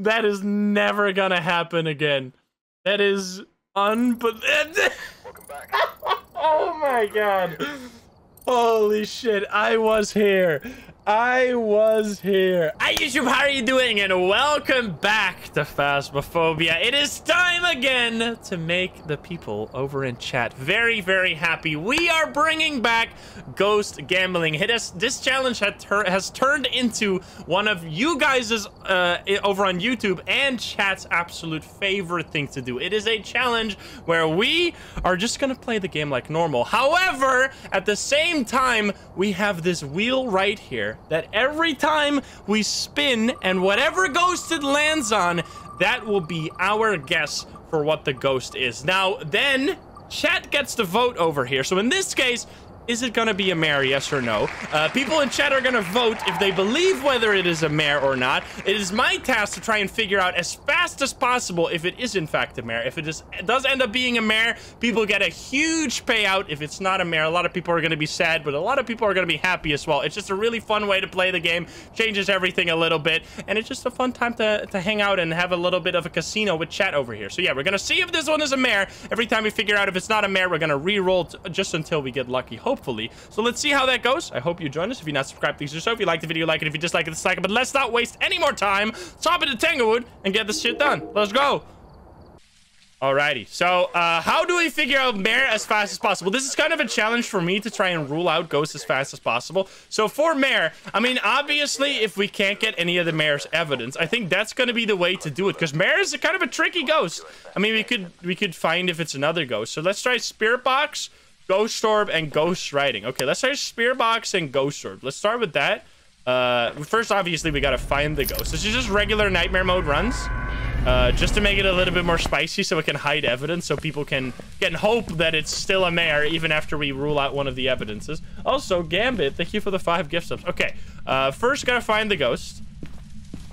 That is never gonna happen again. That is unbelievable. Welcome back. Oh my god. Holy shit, I was here. I was here. Hi YouTube, how are you doing? And welcome back to Phasmophobia. It is time again to make the people over in chat very, very happy. We are bringing back Ghost Gambling. Hit us. This challenge tur has turned into one of you guys' uh, over on YouTube and chat's absolute favorite thing to do. It is a challenge where we are just gonna play the game like normal. However, at the same time, we have this wheel right here that every time we spin and whatever ghost it lands on, that will be our guess for what the ghost is. Now, then chat gets to vote over here. So in this case, is it gonna be a mare, yes or no? Uh, people in chat are gonna vote if they believe whether it is a mare or not. It is my task to try and figure out as fast as possible if it is in fact a mare. If it is, it does end up being a mare, people get a huge payout. If it's not a mare, a lot of people are gonna be sad, but a lot of people are gonna be happy as well. It's just a really fun way to play the game, changes everything a little bit, and it's just a fun time to, to hang out and have a little bit of a casino with chat over here. So yeah, we're gonna see if this one is a mare. Every time we figure out if it's not a mare, we're gonna re-roll just until we get lucky. Hope hopefully. So let's see how that goes. I hope you join us. If you're not subscribed, please do so. If you like the video, like it. If you dislike it, dislike it. But let's not waste any more time. Top into Tanglewood and get this shit done. Let's go. Alrighty, so uh, how do we figure out Mare as fast as possible? This is kind of a challenge for me to try and rule out Ghost as fast as possible. So for Mare, I mean, obviously, if we can't get any of the Mare's evidence, I think that's going to be the way to do it because Mare is a kind of a tricky ghost. I mean, we could we could find if it's another ghost. So let's try Spirit Box. Ghost Orb and Ghost Writing. Okay, let's start Spirit Box and Ghost Orb. Let's start with that. Uh, first, obviously, we gotta find the ghost. This is just regular Nightmare Mode runs. Uh, just to make it a little bit more spicy so it can hide evidence so people can get hope that it's still a mare even after we rule out one of the evidences. Also, Gambit, thank you for the five gift subs. Okay, uh, first gotta find the ghost,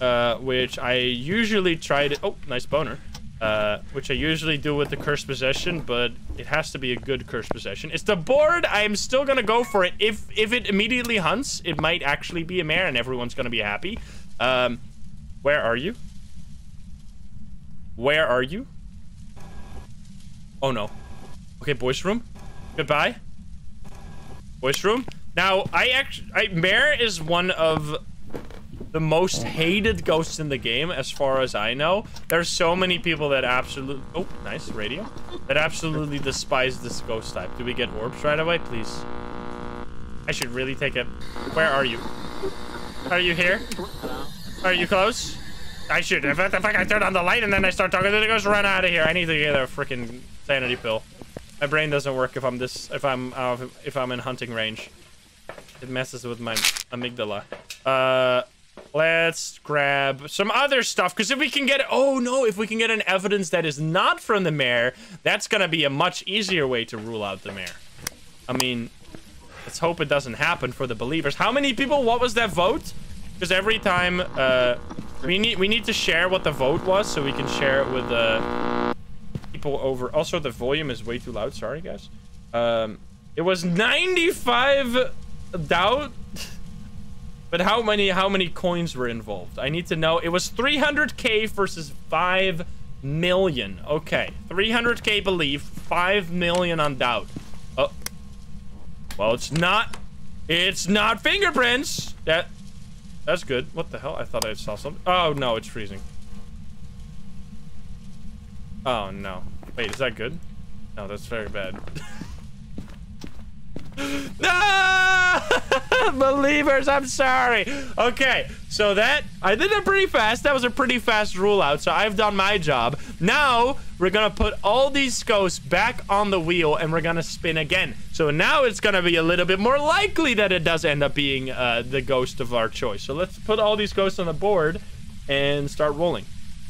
uh, which I usually try to... Oh, nice boner uh, which I usually do with the cursed possession, but it has to be a good cursed possession. It's the board. I am still gonna go for it. If if it immediately hunts, it might actually be a mare, and everyone's gonna be happy. Um, where are you? Where are you? Oh no. Okay, boys room. Goodbye. Boys room. Now, I actually, I, Mare is one of the most hated ghosts in the game, as far as I know. There's so many people that absolutely... Oh, nice radio. That absolutely despise this ghost type. Do we get orbs right away? Please. I should really take it. Where are you? Are you here? Are you close? I should. If the fuck I turn on the light and then I start talking to the ghost, run out of here. I need to get a freaking sanity pill. My brain doesn't work if I'm this if I'm uh, if I'm in hunting range. It messes with my amygdala. Uh Let's grab some other stuff, because if we can get... Oh, no, if we can get an evidence that is not from the Mare, that's going to be a much easier way to rule out the Mare. I mean, let's hope it doesn't happen for the believers. How many people... What was that vote? Because every time... Uh, we need we need to share what the vote was, so we can share it with the people over... Also, the volume is way too loud. Sorry, guys. Um, it was 95 doubt... But how many how many coins were involved? I need to know. It was 300k versus 5 million. Okay. 300k belief, 5 million on doubt. Oh. Well, it's not it's not fingerprints. That That's good. What the hell? I thought I saw something. Oh, no, it's freezing. Oh, no. Wait, is that good? No, that's very bad. no! Believers, I'm sorry. Okay, so that, I did it pretty fast. That was a pretty fast rule out, so I've done my job. Now, we're gonna put all these ghosts back on the wheel and we're gonna spin again. So now it's gonna be a little bit more likely that it does end up being uh, the ghost of our choice. So let's put all these ghosts on the board and start rolling.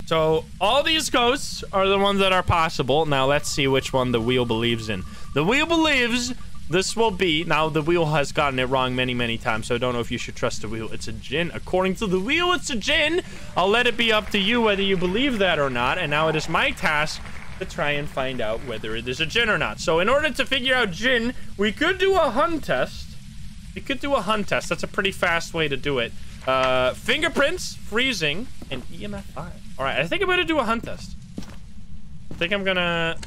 So all these ghosts are the ones that are possible. Now let's see which one the wheel believes in. The wheel believes this will be... Now, the wheel has gotten it wrong many, many times, so I don't know if you should trust the wheel. It's a Jinn. According to the wheel, it's a Jinn. I'll let it be up to you whether you believe that or not. And now it is my task to try and find out whether it is a Jinn or not. So in order to figure out Jinn, we could do a hunt test. We could do a hunt test. That's a pretty fast way to do it. Uh, fingerprints, freezing, and EMF 5. All right, I think I'm going to do a hunt test. I think I'm going to...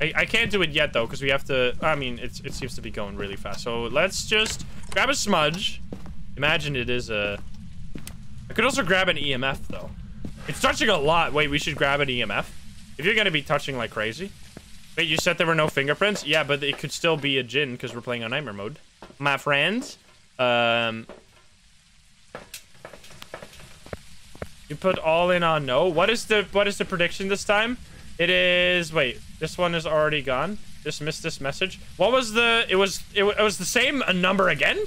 I can't do it yet, though, because we have to... I mean, it's, it seems to be going really fast. So let's just grab a smudge. Imagine it is a... I could also grab an EMF, though. It's touching a lot. Wait, we should grab an EMF? If you're going to be touching like crazy. Wait, you said there were no fingerprints? Yeah, but it could still be a Jinn because we're playing on Nightmare mode. My friends. Um, you put all in on no. What is the what is the prediction this time? It is wait. This one is already gone. Just missed this message. What was the? It was it, it was the same number again.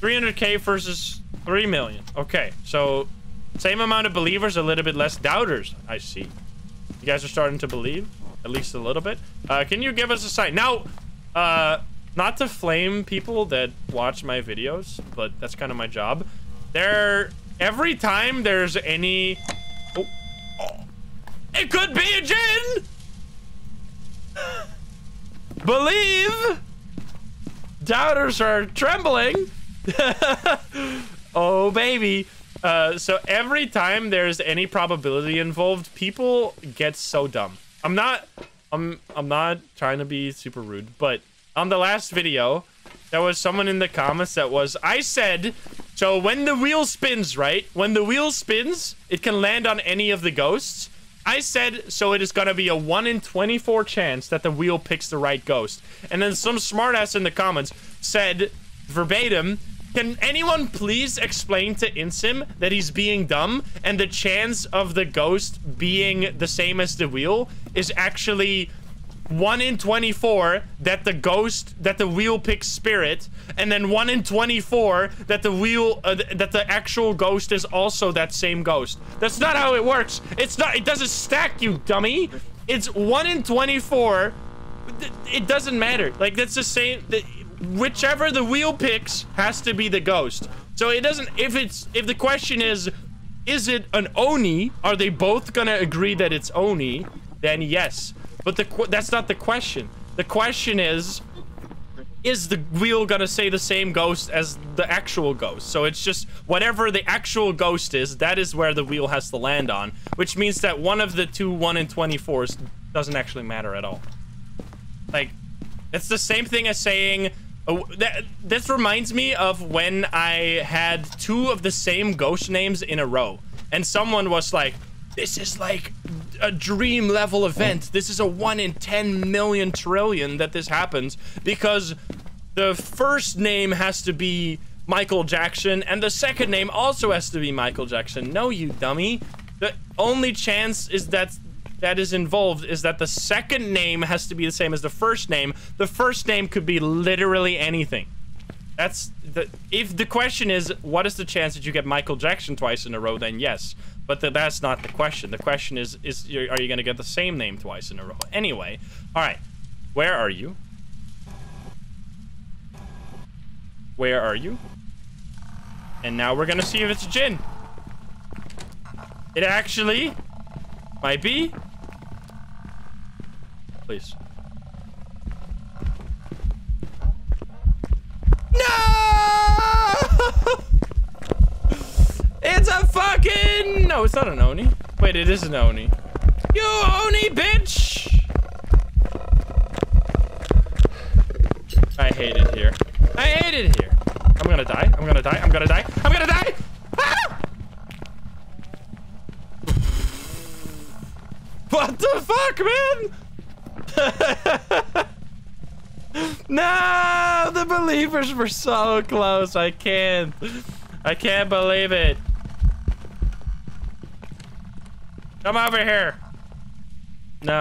300k versus 3 million. Okay, so same amount of believers, a little bit less doubters. I see. You guys are starting to believe at least a little bit. Uh, can you give us a sign? Now, uh, not to flame people that watch my videos, but that's kind of my job. There, every time there's any... Oh, oh, it could be a Jinn! Believe! Doubters are trembling. oh, baby. Uh, so every time there's any probability involved, people get so dumb. I'm not I'm I'm not trying to be super rude, but on the last video, there was someone in the comments that was I said so when the wheel spins, right? When the wheel spins, it can land on any of the ghosts. I said so it is gonna be a 1 in 24 chance that the wheel picks the right ghost. And then some smartass in the comments said verbatim can anyone please explain to Insym that he's being dumb and the chance of the ghost being the same as the wheel is actually 1 in 24 that the ghost that the wheel picks spirit and then 1 in 24 that the wheel uh, that the actual ghost is also that same ghost that's not how it works it's not it doesn't stack you dummy it's 1 in 24 it doesn't matter like that's the same whichever the wheel picks has to be the ghost. So it doesn't, if it's, if the question is, is it an Oni? Are they both gonna agree that it's Oni? Then yes. But the that's not the question. The question is, is the wheel gonna say the same ghost as the actual ghost? So it's just whatever the actual ghost is, that is where the wheel has to land on. Which means that one of the two 1 in 24s doesn't actually matter at all. Like, it's the same thing as saying Oh, that, this reminds me of when I had two of the same ghost names in a row. And someone was like, this is like a dream level event. This is a 1 in 10 million trillion that this happens. Because the first name has to be Michael Jackson. And the second name also has to be Michael Jackson. No, you dummy. The only chance is that that is involved is that the second name has to be the same as the first name. The first name could be literally anything. That's the if the question is what is the chance that you get Michael Jackson twice in a row then yes. But the, that's not the question. The question is is are you going to get the same name twice in a row? Anyway, all right. Where are you? Where are you? And now we're going to see if it's a Jinn. It actually might be please. No! it's a fucking... No, it's not an Oni. Wait, it is an Oni. You Oni, bitch! I hate it here. I hate it here. I'm gonna die. I'm gonna die. I'm gonna die. I'm gonna die! Ah! What the fuck, man? no, the believers were so close. I can't. I can't believe it. Come over here. No,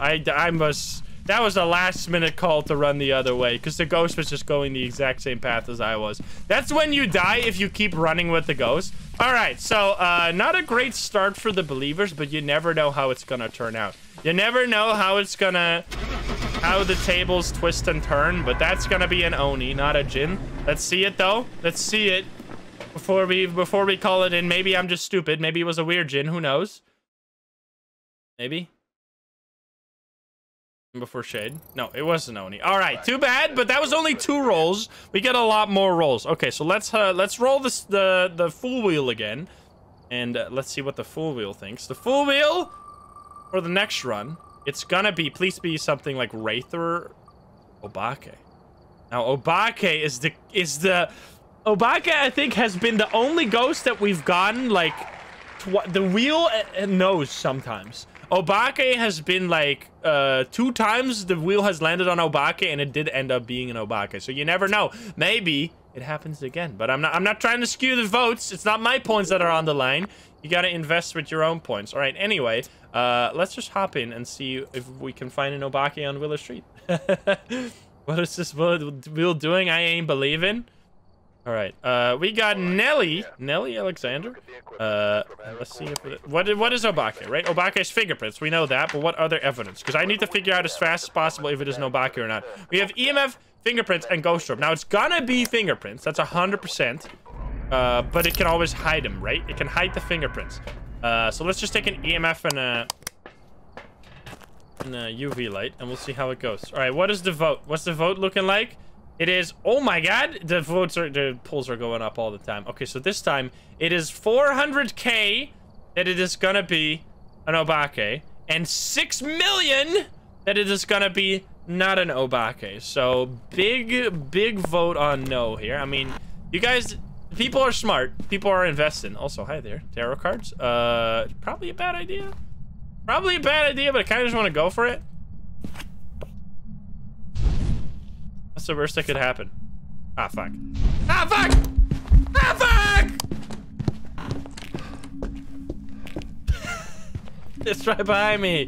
I, I must. That was a last minute call to run the other way because the ghost was just going the exact same path as I was. That's when you die if you keep running with the ghost. All right, so uh, not a great start for the believers, but you never know how it's going to turn out. You never know how it's gonna... How the tables twist and turn, but that's gonna be an Oni, not a Jinn. Let's see it, though. Let's see it. Before we before we call it in. Maybe I'm just stupid. Maybe it was a weird Jinn. Who knows? Maybe. before shade. No, it wasn't Oni. All right, too bad, but that was only two rolls. We get a lot more rolls. Okay, so let's uh, let's roll this the the full wheel again, and uh, let's see what the full wheel thinks. The full wheel for the next run, it's gonna be please be something like Wraith or Obake. Now Obake is the is the Obake I think has been the only ghost that we've gotten like the wheel knows sometimes. Obake has been like uh, two times the wheel has landed on Obake and it did end up being an Obake. So you never know. Maybe it happens again. But I'm not I'm not trying to skew the votes. It's not my points that are on the line. You gotta invest with your own points. All right, anyway, uh, let's just hop in and see if we can find an Obake on Willow Street. what is this wheel doing? I ain't believing. All right. Uh, we got Nelly. Nelly Alexander. Uh, let's see if it, what what is Obake, right? Obake's fingerprints. We know that, but what other evidence? Because I need to figure out as fast as possible if it is an Obake or not. We have EMF, fingerprints, and ghost orb. Now it's gonna be fingerprints. That's a hundred percent. Uh, but it can always hide them, right? It can hide the fingerprints. Uh, so let's just take an EMF and a, and a UV light, and we'll see how it goes. All right. What is the vote? What's the vote looking like? It is, oh my god, the votes are, the polls are going up all the time. Okay, so this time, it is 400k that it is gonna be an Obake, and 6 million that it is gonna be not an Obake. So, big, big vote on no here. I mean, you guys, people are smart. People are investing. Also, hi there, tarot cards. Uh, probably a bad idea. Probably a bad idea, but I kind of just want to go for it. What's the worst that could happen? Ah, fuck. Ah, fuck! Ah, fuck! it's right behind me.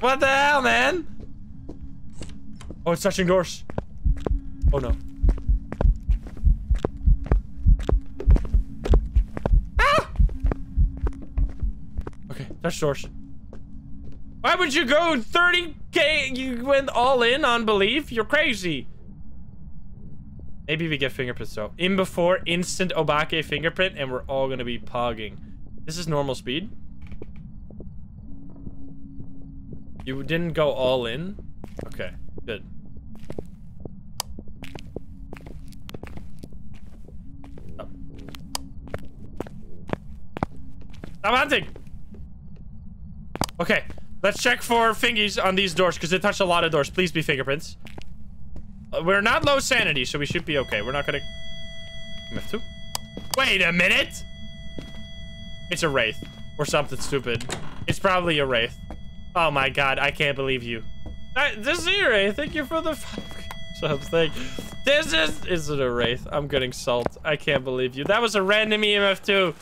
What the hell, man? Oh, it's touching doors. Oh, no. Ah! Okay, touch doors. Why would you go 30k? You went all in on belief? You're crazy. Maybe we get fingerprints though. In before, instant Obake fingerprint, and we're all gonna be pogging. This is normal speed. You didn't go all in? Okay, good. Oh. Stop, Stop hunting! Okay, let's check for fingies on these doors, because they touch a lot of doors. Please be fingerprints. We're not low sanity, so we should be okay. We're not gonna... Have to? Wait a minute! It's a Wraith. Or something stupid. It's probably a Wraith. Oh my god, I can't believe you. I, this is a Wraith. Thank you for the something. This is... Is it a Wraith? I'm getting salt. I can't believe you. That was a random EMF2.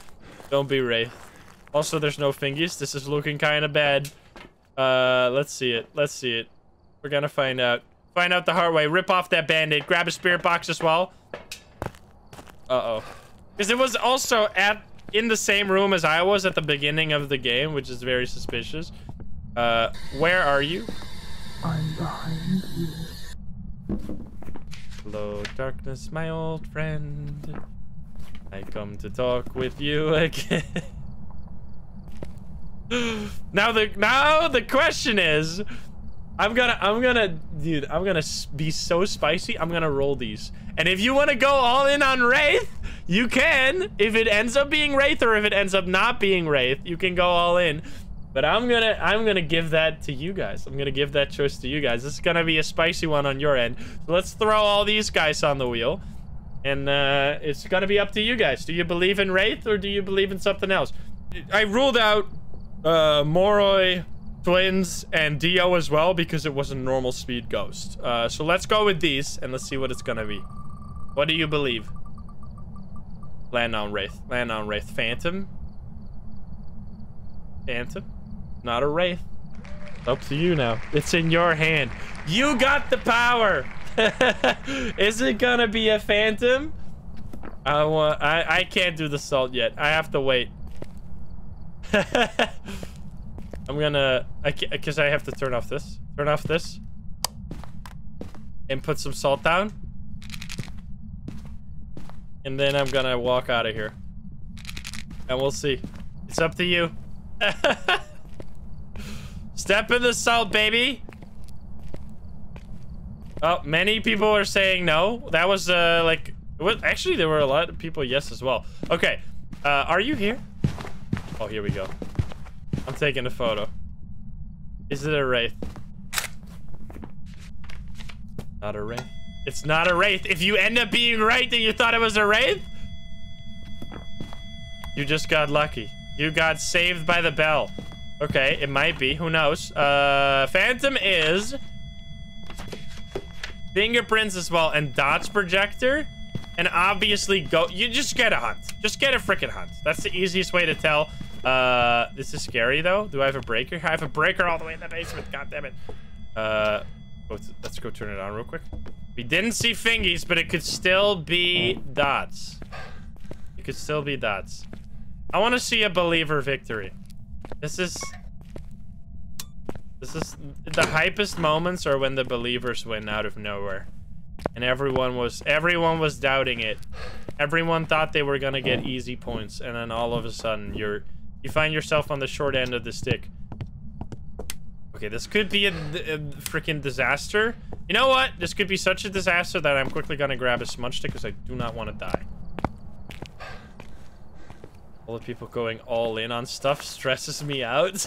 Don't be Wraith. Also, there's no fingies. This is looking kind of bad. Uh, let's see it. Let's see it. We're gonna find out. Find out the hard way. Rip off that band-aid. Grab a spirit box as well. Uh-oh. Because it was also at in the same room as I was at the beginning of the game, which is very suspicious. Uh, where are you? I'm behind you. Hello, darkness, my old friend. I come to talk with you again. now the now the question is I'm gonna, I'm gonna, dude, I'm gonna be so spicy. I'm gonna roll these. And if you want to go all in on Wraith, you can. If it ends up being Wraith or if it ends up not being Wraith, you can go all in. But I'm gonna, I'm gonna give that to you guys. I'm gonna give that choice to you guys. This is gonna be a spicy one on your end. So let's throw all these guys on the wheel. And uh, it's gonna be up to you guys. Do you believe in Wraith or do you believe in something else? I ruled out uh, Moroi, twins and Dio as well because it was a normal speed ghost. Uh, so let's go with these and let's see what it's gonna be. What do you believe? Land on Wraith. Land on Wraith. Phantom? Phantom? Not a Wraith. Up to you now. It's in your hand. You got the power! Is it gonna be a Phantom? I want. I I can't do the salt yet. I have to wait. I'm gonna, I because I have to turn off this. Turn off this. And put some salt down. And then I'm gonna walk out of here. And we'll see. It's up to you. Step in the salt, baby. Oh, many people are saying no. That was uh like what actually there were a lot of people yes as well. Okay. Uh are you here? Oh, here we go. I'm taking a photo. Is it a wraith? Not a wraith. It's not a wraith. If you end up being right then you thought it was a wraith, you just got lucky. You got saved by the bell. Okay, it might be. Who knows? Uh, Phantom is fingerprints as well, and dots projector, and obviously go. You just get a hunt. Just get a freaking hunt. That's the easiest way to tell. Uh, this is scary though. Do I have a breaker? I have a breaker all the way in the basement. God damn it. Uh, let's go turn it on real quick. We didn't see fingies, but it could still be dots. It could still be dots. I want to see a believer victory. This is this is the hypest moments are when the believers win out of nowhere. And everyone was everyone was doubting it. Everyone thought they were gonna get easy points, and then all of a sudden you're you find yourself on the short end of the stick. Okay, this could be a, a freaking disaster. You know what? This could be such a disaster that I'm quickly gonna grab a smudge stick because I do not want to die. All the people going all in on stuff stresses me out.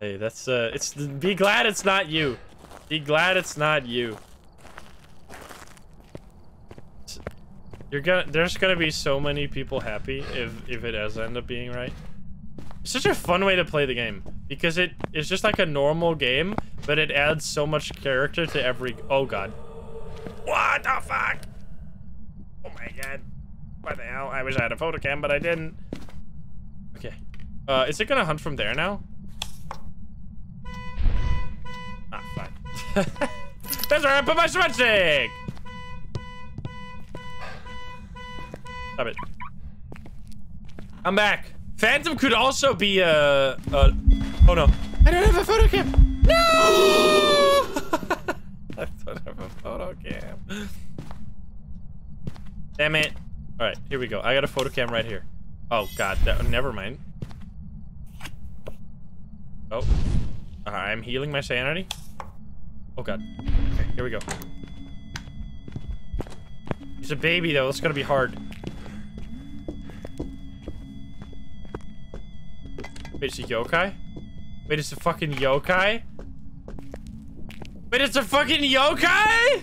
hey, that's uh, it's be glad it's not you. Be glad it's not you. You're gonna there's gonna be so many people happy if if it does end up being right. It's such a fun way to play the game because it is just like a normal game, but it adds so much character to every. Oh god. What the fuck? Oh my god. What the hell? I wish I had a photo cam, but I didn't. Okay. Uh, is it gonna hunt from there now? Ah, fine. That's where I put my smudge stick! Stop it. I'm back. Phantom could also be a, a... Oh no. I don't have a photo cam! No! I don't have a photo cam. Damn it. Alright, here we go. I got a photo cam right here. Oh god, that, never mind. Oh. Uh, I'm healing my sanity. Oh god. Okay, here we go. He's a baby though, it's gonna be hard. It's a yokai? Wait, it's a fucking yokai? Wait, it's a fucking yokai?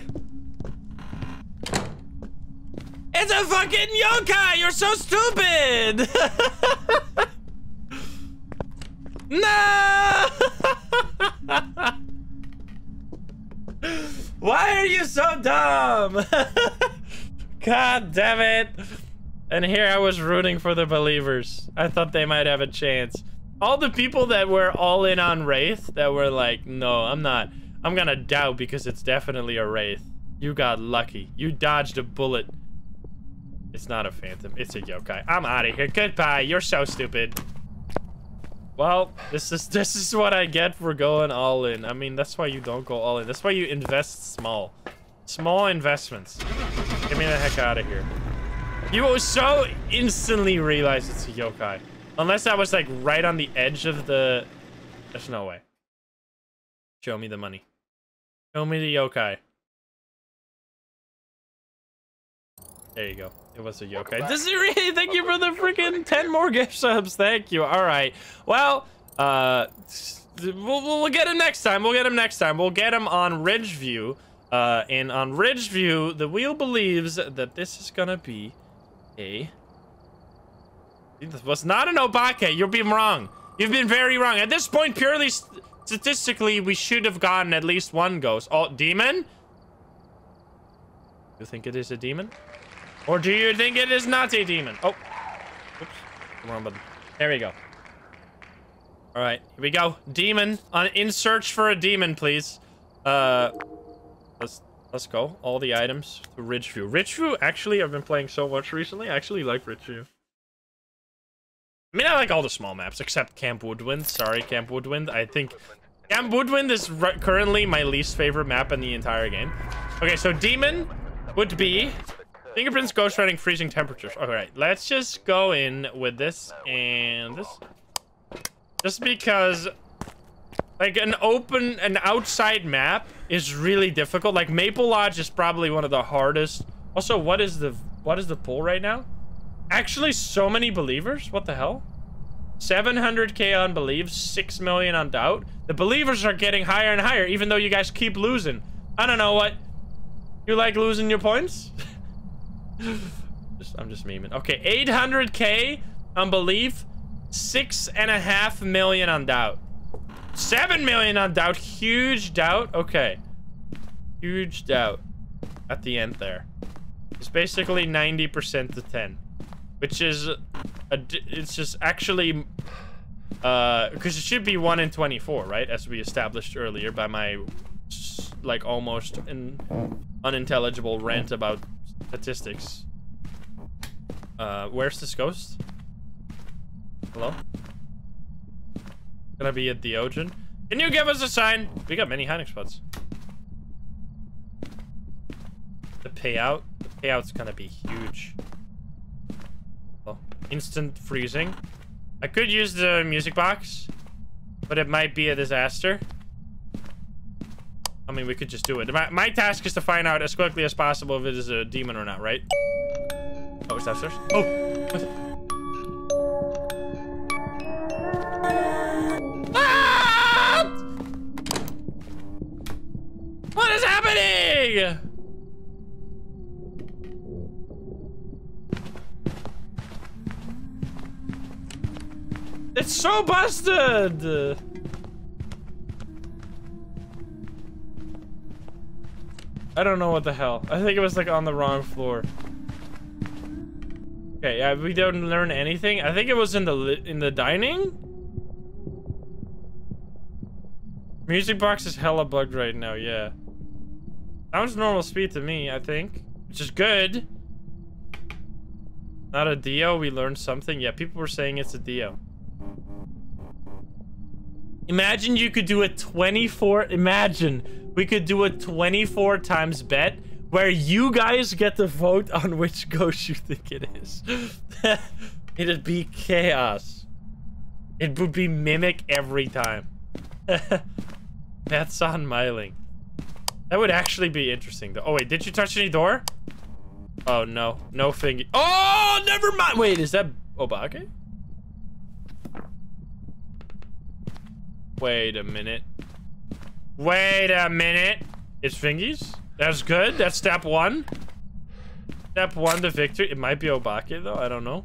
It's a fucking yokai! You're so stupid! no! Why are you so dumb? God damn it. And here I was rooting for the believers. I thought they might have a chance. All the people that were all in on Wraith that were like, no, I'm not. I'm gonna doubt because it's definitely a Wraith. You got lucky. You dodged a bullet. It's not a phantom. It's a yokai. I'm out of here. Goodbye. You're so stupid. Well, this is this is what I get for going all in. I mean, that's why you don't go all in. That's why you invest small. Small investments. Get me the heck out of here. You so instantly realize it's a yokai. Unless I was like right on the edge of the... There's no way. Show me the money. Show me the yokai. There you go. It was a yokai. Desiree, thank you for the freaking 10 more gift subs. Thank you. All right. Well, uh, we'll, we'll get him next time. We'll get him next time. We'll get him on Ridgeview. Uh, and on Ridgeview, the wheel believes that this is gonna be a... This was not an Obake. You've been wrong. You've been very wrong. At this point, purely statistically, we should have gotten at least one ghost. Oh, demon? You think it is a demon? Or do you think it is not a demon? Oh. Oops. Wrong button. There we go. All right, here we go. Demon. On in search for a demon, please. Uh, let's let's go. All the items to Ridgeview. Ridgeview, actually, I've been playing so much recently. I actually like Ridgeview. I mean, I like all the small maps except Camp Woodwind. Sorry, Camp Woodwind. I think Camp Woodwind is currently my least favorite map in the entire game. Okay, so Demon would be Fingerprints, Ghost ghostwriting, freezing temperatures. All right, let's just go in with this and this. Just because Like an open, an outside map is really difficult. Like Maple Lodge is probably one of the hardest. Also, what is the what is the pool right now? Actually, so many believers. What the hell? 700k on believes, 6 million on doubt. The believers are getting higher and higher, even though you guys keep losing. I don't know what. You like losing your points? just, I'm just memeing. Okay, 800k on belief, six and a half million on doubt. Seven million on doubt. Huge doubt. Okay. Huge doubt at the end there. It's basically 90% to 10. Which is... A, it's just actually... Uh, because it should be 1 in 24, right? As we established earlier by my... Like, almost in, unintelligible rant about statistics. Uh, where's this ghost? Hello? Gonna be at the Ocean. Can you give us a sign? We got many hiding spots. The payout. The payout's gonna be huge. Instant freezing. I could use the music box, but it might be a disaster. I mean, we could just do it. My, my task is to find out as quickly as possible if it is a demon or not, right? Oh, it's downstairs. Oh! What is happening? It's so busted! I don't know what the hell. I think it was like on the wrong floor. Okay, yeah, we don't learn anything. I think it was in the in the dining. Music box is hella bugged right now, yeah. Sounds normal speed to me, I think. Which is good. Not a Dio, we learned something. Yeah, people were saying it's a Dio. Imagine you could do a 24... Imagine we could do a 24 times bet where you guys get to vote on which ghost you think it is. It'd be chaos. It would be Mimic every time. That's on Myling. That would actually be interesting, though. Oh, wait, did you touch any door? Oh, no. No finger. Oh, never mind. Wait, is that Obake? Wait a minute. Wait a minute. It's Fingies? That's good. That's step one. Step one to victory. It might be Obake, though. I don't know.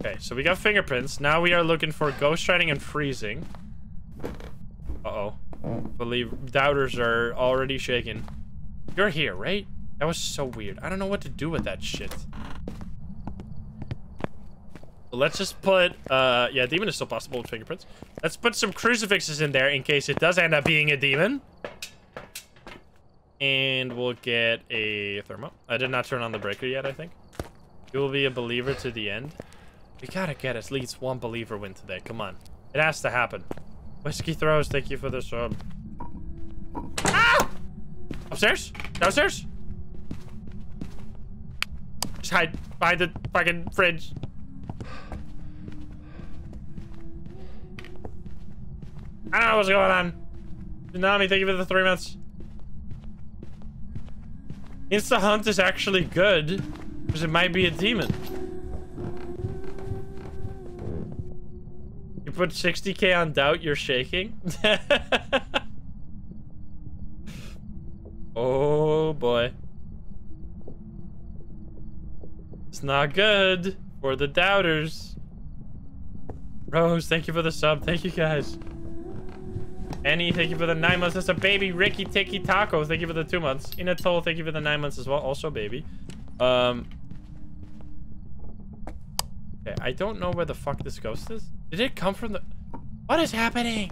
Okay, so we got fingerprints. Now we are looking for ghost writing and freezing. Uh-oh. Believe doubters are already shaking. You're here, right? That was so weird. I don't know what to do with that shit. Let's just put, uh, yeah, demon is still possible with fingerprints. Let's put some crucifixes in there in case it does end up being a demon. And we'll get a thermo. I did not turn on the breaker yet, I think. You will be a believer to the end. We gotta get at least one believer win today. Come on. It has to happen. Whiskey throws, thank you for the sub. Ah! Upstairs? Downstairs? Just hide behind the fucking fridge. I don't know what's going on. Tsunami, thank you for the three months. Insta hunt is actually good because it might be a demon. You put 60k on doubt, you're shaking? oh boy. It's not good for the doubters. Rose, thank you for the sub. Thank you guys. Annie, thank you for the nine months. That's a baby. Ricky Tiki Taco, thank you for the two months. Inatol, thank you for the nine months as well. Also baby. Um, Okay, I don't know where the fuck this ghost is. Did it come from the... What is happening?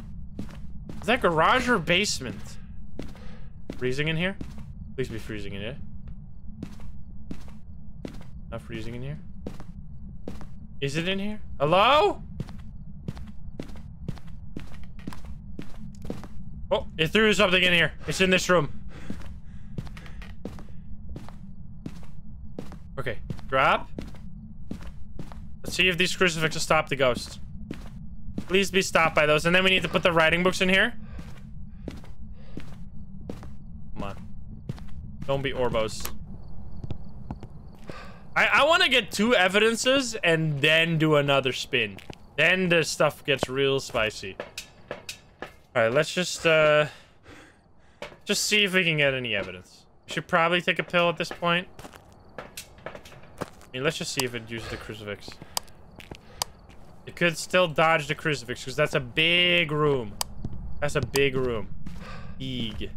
Is that garage or basement? Freezing in here? Please be freezing in here. Not freezing in here? Is it in here? Hello? Oh, it threw something in here. It's in this room. Okay, drop. Let's see if these crucifixes stop the ghost. Please be stopped by those. And then we need to put the writing books in here. Come on. Don't be Orbos. I, I want to get two evidences and then do another spin. Then the stuff gets real spicy. All right, let's just, uh... Just see if we can get any evidence. We should probably take a pill at this point. I mean, let's just see if it uses the crucifix. It could still dodge the crucifix because that's a big room. That's a big room. Big.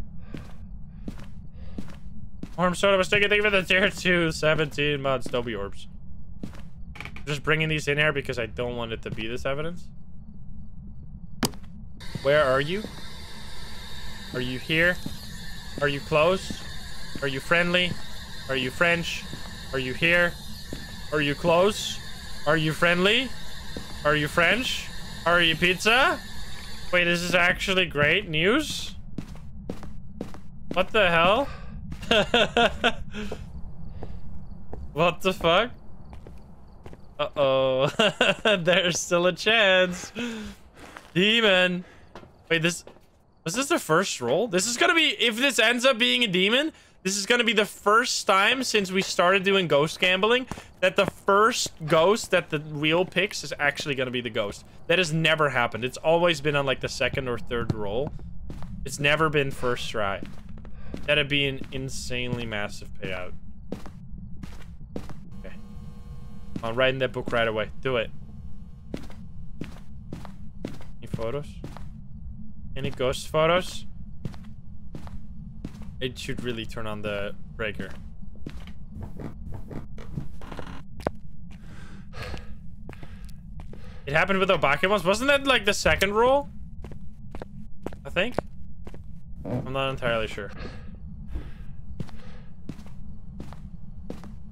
Orm soda was taking. Thank you for the tier 2 17 mods. Don't be orbs. Just bringing these in here because I don't want it to be this evidence. Where are you? Are you here? Are you close? Are you friendly? Are you French? Are you here? Are you close? Are you friendly? Are you French? Are you pizza? Wait, this is actually great news? What the hell? what the fuck? Uh-oh. There's still a chance. Demon. Wait, this... Was this the first roll? This is gonna be... If this ends up being a demon, this is gonna be the first time since we started doing ghost gambling that the first ghost that the wheel picks is actually gonna be the ghost. That has never happened. It's always been on like the second or third roll. It's never been first try. That'd be an insanely massive payout. Okay. I'm writing that book right away. Do it. Any photos? Any ghost photos? It should really turn on the breaker. It happened with Obake once. Wasn't that like the second rule? I think. I'm not entirely sure.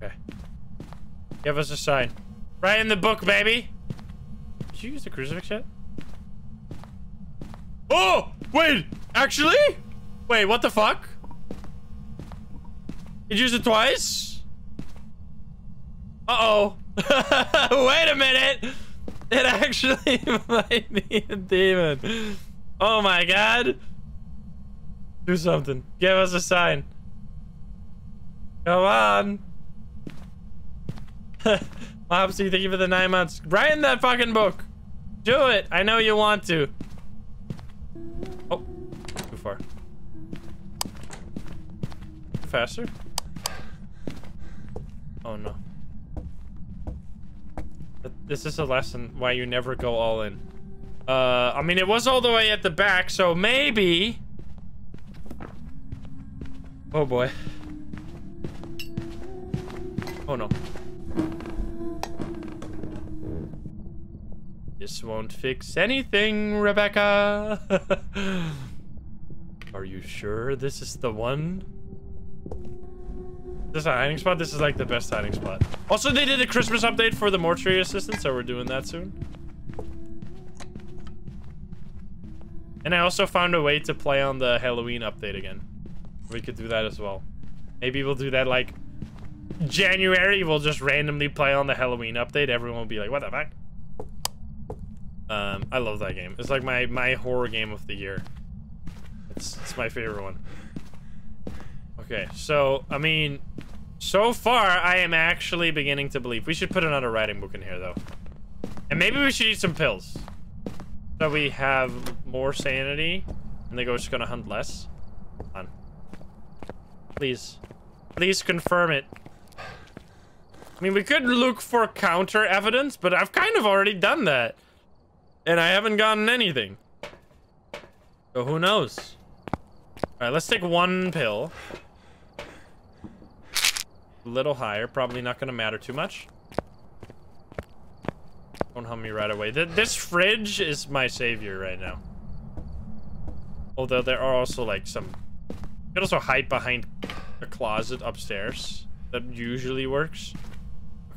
Okay. Give us a sign. Right in the book, baby. Did you use the crucifix yet? Oh! Wait! Actually? Wait, what the fuck? Did you use it twice? Uh-oh. Wait a minute! It actually might be a demon. Oh my god. Do something. Give us a sign. Come on. Mopsy, thank you for the nine months. Write in that fucking book. Do it. I know you want to. Faster? Oh no. This is a lesson why you never go all in. Uh, I mean, it was all the way at the back, so maybe... Oh boy. Oh no. This won't fix anything, Rebecca. Are you sure this is the one? This is a hiding spot? This is like the best hiding spot. Also, they did a Christmas update for the mortuary assistant, so we're doing that soon. And I also found a way to play on the Halloween update again. We could do that as well. Maybe we'll do that like January. We'll just randomly play on the Halloween update. Everyone will be like, what the fuck? Um, I love that game. It's like my, my horror game of the year. It's, it's my favorite one. Okay, so, I mean, so far, I am actually beginning to believe. We should put another writing book in here, though. And maybe we should eat some pills. So we have more sanity, and the ghost's gonna hunt less. Come on. Please. Please confirm it. I mean, we could look for counter evidence, but I've kind of already done that. And I haven't gotten anything. So who knows? Alright, let's take one pill. Little higher. Probably not going to matter too much. Don't help me right away. Th this fridge is my savior right now. Although there are also like some... You can also hide behind a closet upstairs. That usually works.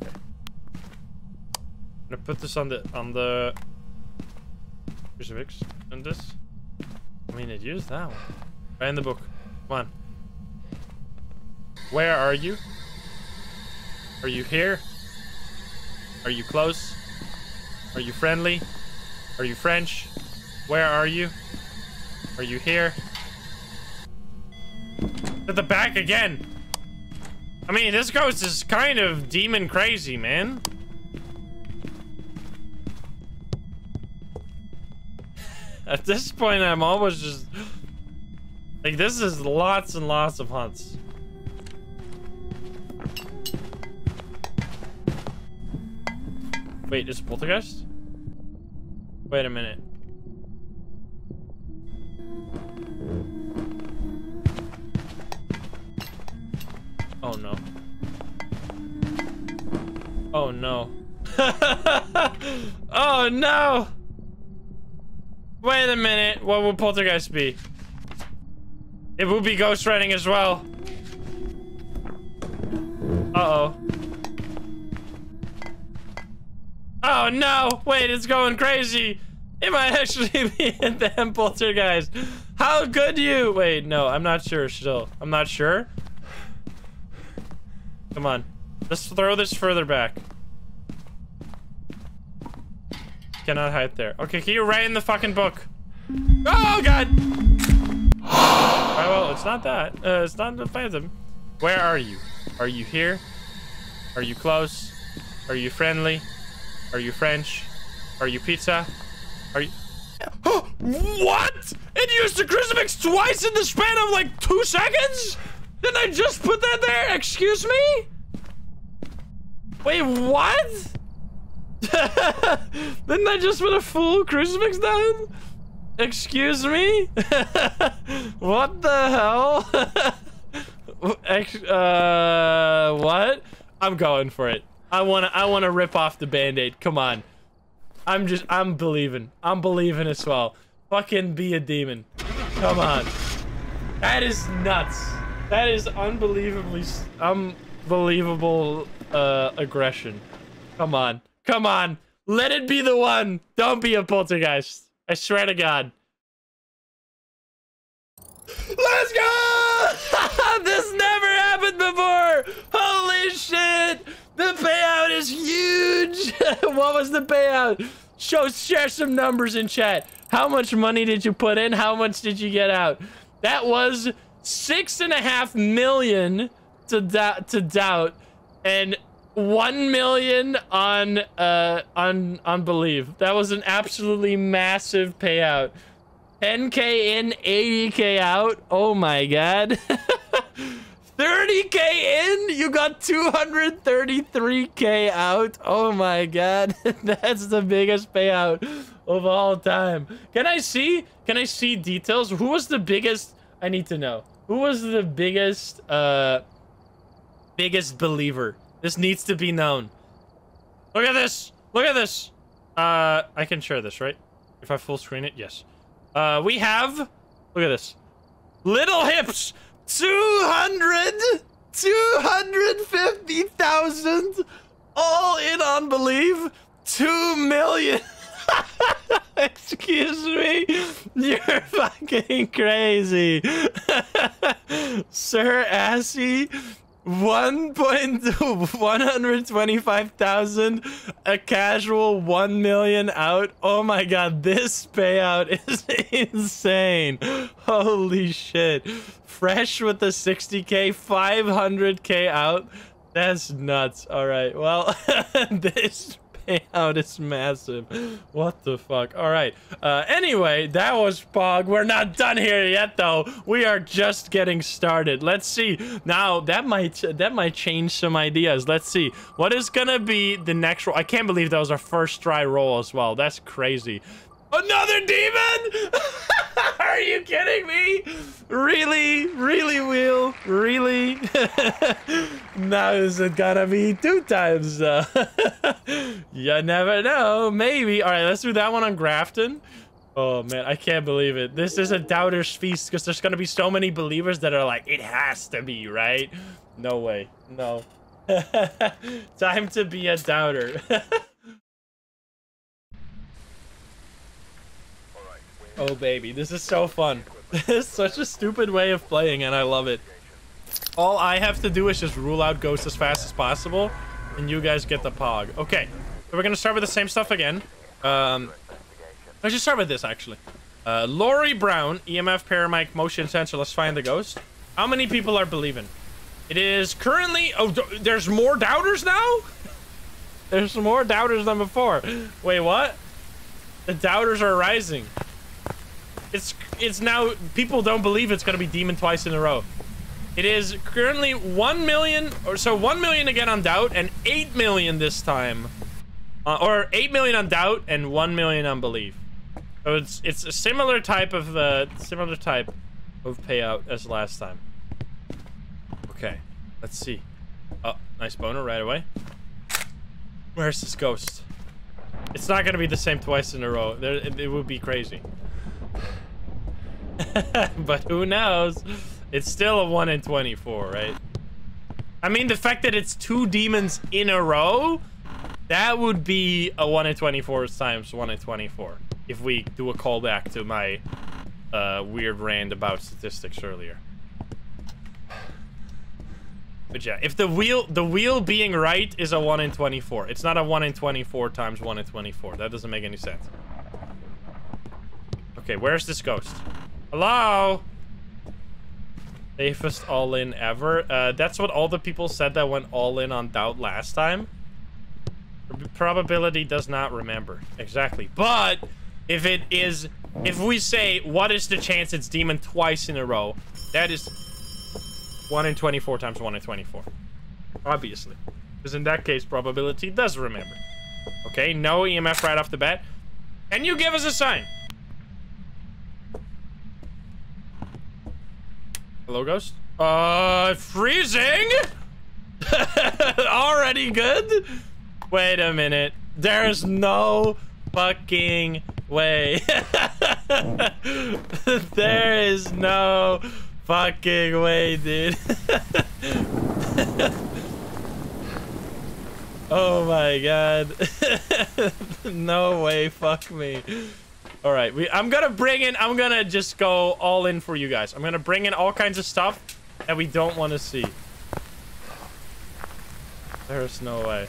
Okay. I'm gonna put this on the on the crucifix and this. I mean, it used that one. Right in the book. Come on. Where are you? Are you here? Are you close? Are you friendly? Are you French? Where are you? Are you here? To the back again. I mean, this ghost is kind of demon crazy, man. At this point, I'm almost just... Like, this is lots and lots of hunts. Wait, is poltergeist? Wait a minute. Oh no. Oh no. oh no! Wait a minute. What will poltergeist be? It will be ghost writing as well. Uh-oh. Oh no! Wait, it's going crazy! It might actually be a damn poltergeist. How could you? Wait, no, I'm not sure still. I'm not sure. Come on. Let's throw this further back. Cannot hide there. Okay, can you write in the fucking book? Oh, God! oh, well, it's not that. Uh, it's not the phantom. Where are you? Are you here? Are you close? Are you friendly? Are you French? Are you pizza? Are you... what? It used the crucifix twice in the span of like two seconds? Didn't I just put that there? Excuse me? Wait, what? Didn't I just put a full crucifix down? Excuse me? what the hell? uh, what? I'm going for it. I wanna, I wanna rip off the band-aid. Come on. I'm just, I'm believing. I'm believing as well. Fucking be a demon. Come on. That is nuts. That is unbelievably, unbelievable uh, aggression. Come on. Come on. Let it be the one. Don't be a poltergeist. I swear to God. Let's go! this never happened before! what was the payout? Show, share some numbers in chat. How much money did you put in? How much did you get out? That was six and a half million to, to doubt and one million on uh on on believe. That was an absolutely massive payout. 10k in, 80k out. Oh my god. 30k in, you got 233k out. Oh my god. That's the biggest payout of all time. Can I see? Can I see details? Who was the biggest? I need to know. Who was the biggest uh biggest believer? This needs to be known. Look at this. Look at this. Uh I can share this, right? If I full screen it, yes. Uh, we have, look at this. Little Hips, 200, 250,000, all in on Believe, 2 million. Excuse me, you're fucking crazy. Sir Assy, one point one hundred twenty-five thousand, a casual one million out. Oh my god, this payout is insane. Holy shit. Fresh with the 60k, 500k out. That's nuts. All right, well, this payout is massive. What the fuck? All right. Uh, anyway, that was Pog. We're not done here yet, though. We are just getting started. Let's see. Now, that might that might change some ideas. Let's see. What is gonna be the next roll? I can't believe that was our first try roll as well. That's crazy. Another demon? Are you kidding me? Really? Really, Wheel? Really? now is it gonna be two times? though? you never know. Maybe. All right, let's do that one on Grafton. Oh, man, I can't believe it. This is a doubter's feast because there's gonna be so many believers that are like, it has to be, right? No way. No. Time to be a doubter. Oh, baby. This is so fun. This is such a stupid way of playing, and I love it. All I have to do is just rule out ghosts as fast as possible, and you guys get the pog. Okay, so we're gonna start with the same stuff again. Um, Let's just start with this, actually. Uh, Lori Brown, EMF, Paramic, motion sensor. Let's find the ghost. How many people are believing? It is currently... Oh, there's more doubters now? there's more doubters than before. Wait, what? The doubters are rising. It's it's now... People don't believe it's going to be Demon twice in a row. It is currently 1 million... or So 1 million again on doubt and 8 million this time. Uh, or 8 million on doubt and 1 million on belief. So it's it's a similar type of uh, similar type of payout as last time. Okay, let's see. Oh, nice boner right away. Where's this ghost? It's not gonna be the same twice in a row. There, it, it would be crazy. but who knows? It's still a 1 in 24, right? I mean, the fact that it's two demons in a row, that would be a 1 in 24 times 1 in 24 if we do a callback to my uh, weird rant about statistics earlier. But yeah, if the wheel the wheel being right is a 1 in 24, it's not a 1 in 24 times 1 in 24. That doesn't make any sense. Okay, where's this ghost? Hello? Safest all-in ever. Uh, that's what all the people said that went all-in on Doubt last time. Probability does not remember. Exactly. But if it is, if we say, what is the chance it's demon twice in a row? That is 1 in 24 times 1 in 24. Obviously. Because in that case, probability does remember. Okay, no EMF right off the bat. Can you give us a sign? Hello, Ghost? Uh, freezing? Already good? Wait a minute. There's no fucking way. there is no fucking way, dude. oh my god. no way, fuck me. All right, we, I'm gonna bring in, I'm gonna just go all in for you guys. I'm gonna bring in all kinds of stuff that we don't want to see. There's no way.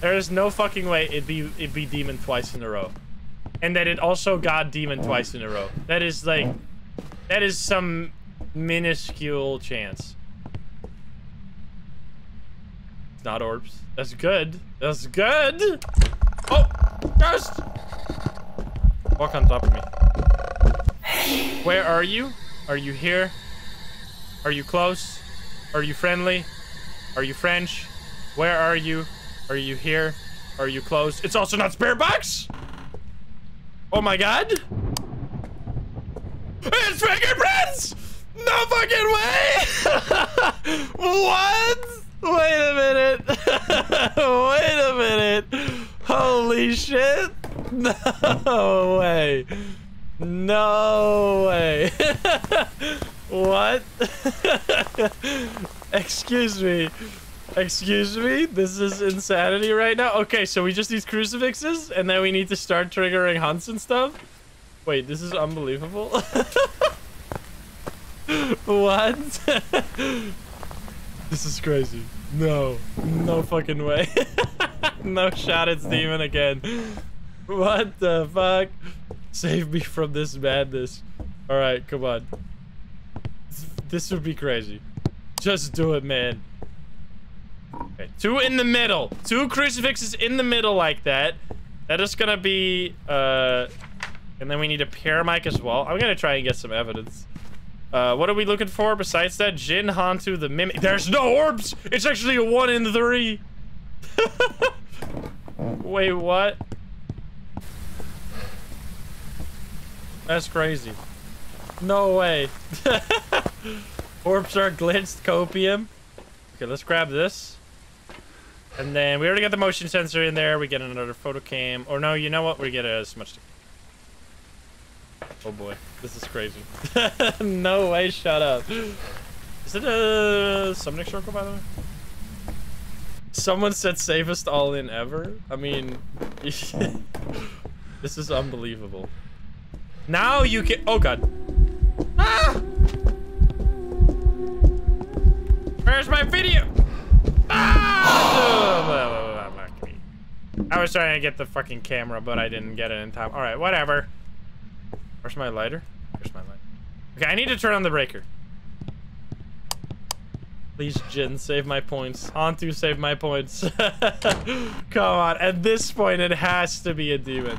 There is no fucking way it'd be it'd be demon twice in a row. And that it also got demon twice in a row. That is like that is some minuscule chance. Not orbs. That's good. That's good. Oh, ghost! On top of me. Where are you? Are you here? Are you close? Are you friendly? Are you French? Where are you? Are you here? Are you close? It's also not spirit box! Oh my god! It's fingerprints! No fucking way! what? Wait a minute. Wait a minute. Holy shit. No way. No way. what? Excuse me. Excuse me? This is insanity right now? Okay, so we just need crucifixes, and then we need to start triggering hunts and stuff? Wait, this is unbelievable. what? this is crazy. No. No fucking way. no shot, it's demon again. What the fuck? Save me from this madness. Alright, come on. This would be crazy. Just do it, man. Okay, two in the middle. Two crucifixes in the middle like that. That is gonna be, uh... And then we need a paramic as well. I'm gonna try and get some evidence. Uh, what are we looking for besides that? Jinn, Hantu, the Mimic. There's no orbs! It's actually a one in three! Wait, what? That's crazy. No way. Orbs are glitched, copium. Okay, let's grab this. And then we already got the motion sensor in there. We get another photo cam. Or no, you know what? We get as much. Oh boy, this is crazy. no way, shut up. Is it a summoning circle, by the way? Someone said safest all in ever. I mean, this is unbelievable. Now you can. Oh god. Ah! Where's my video? Ah! I was trying to get the fucking camera, but I didn't get it in time. All right, whatever. Where's my lighter? Where's my lighter? Okay, I need to turn on the breaker. Please, Jinn, save my points. Hantu, save my points. Come on. At this point, it has to be a demon.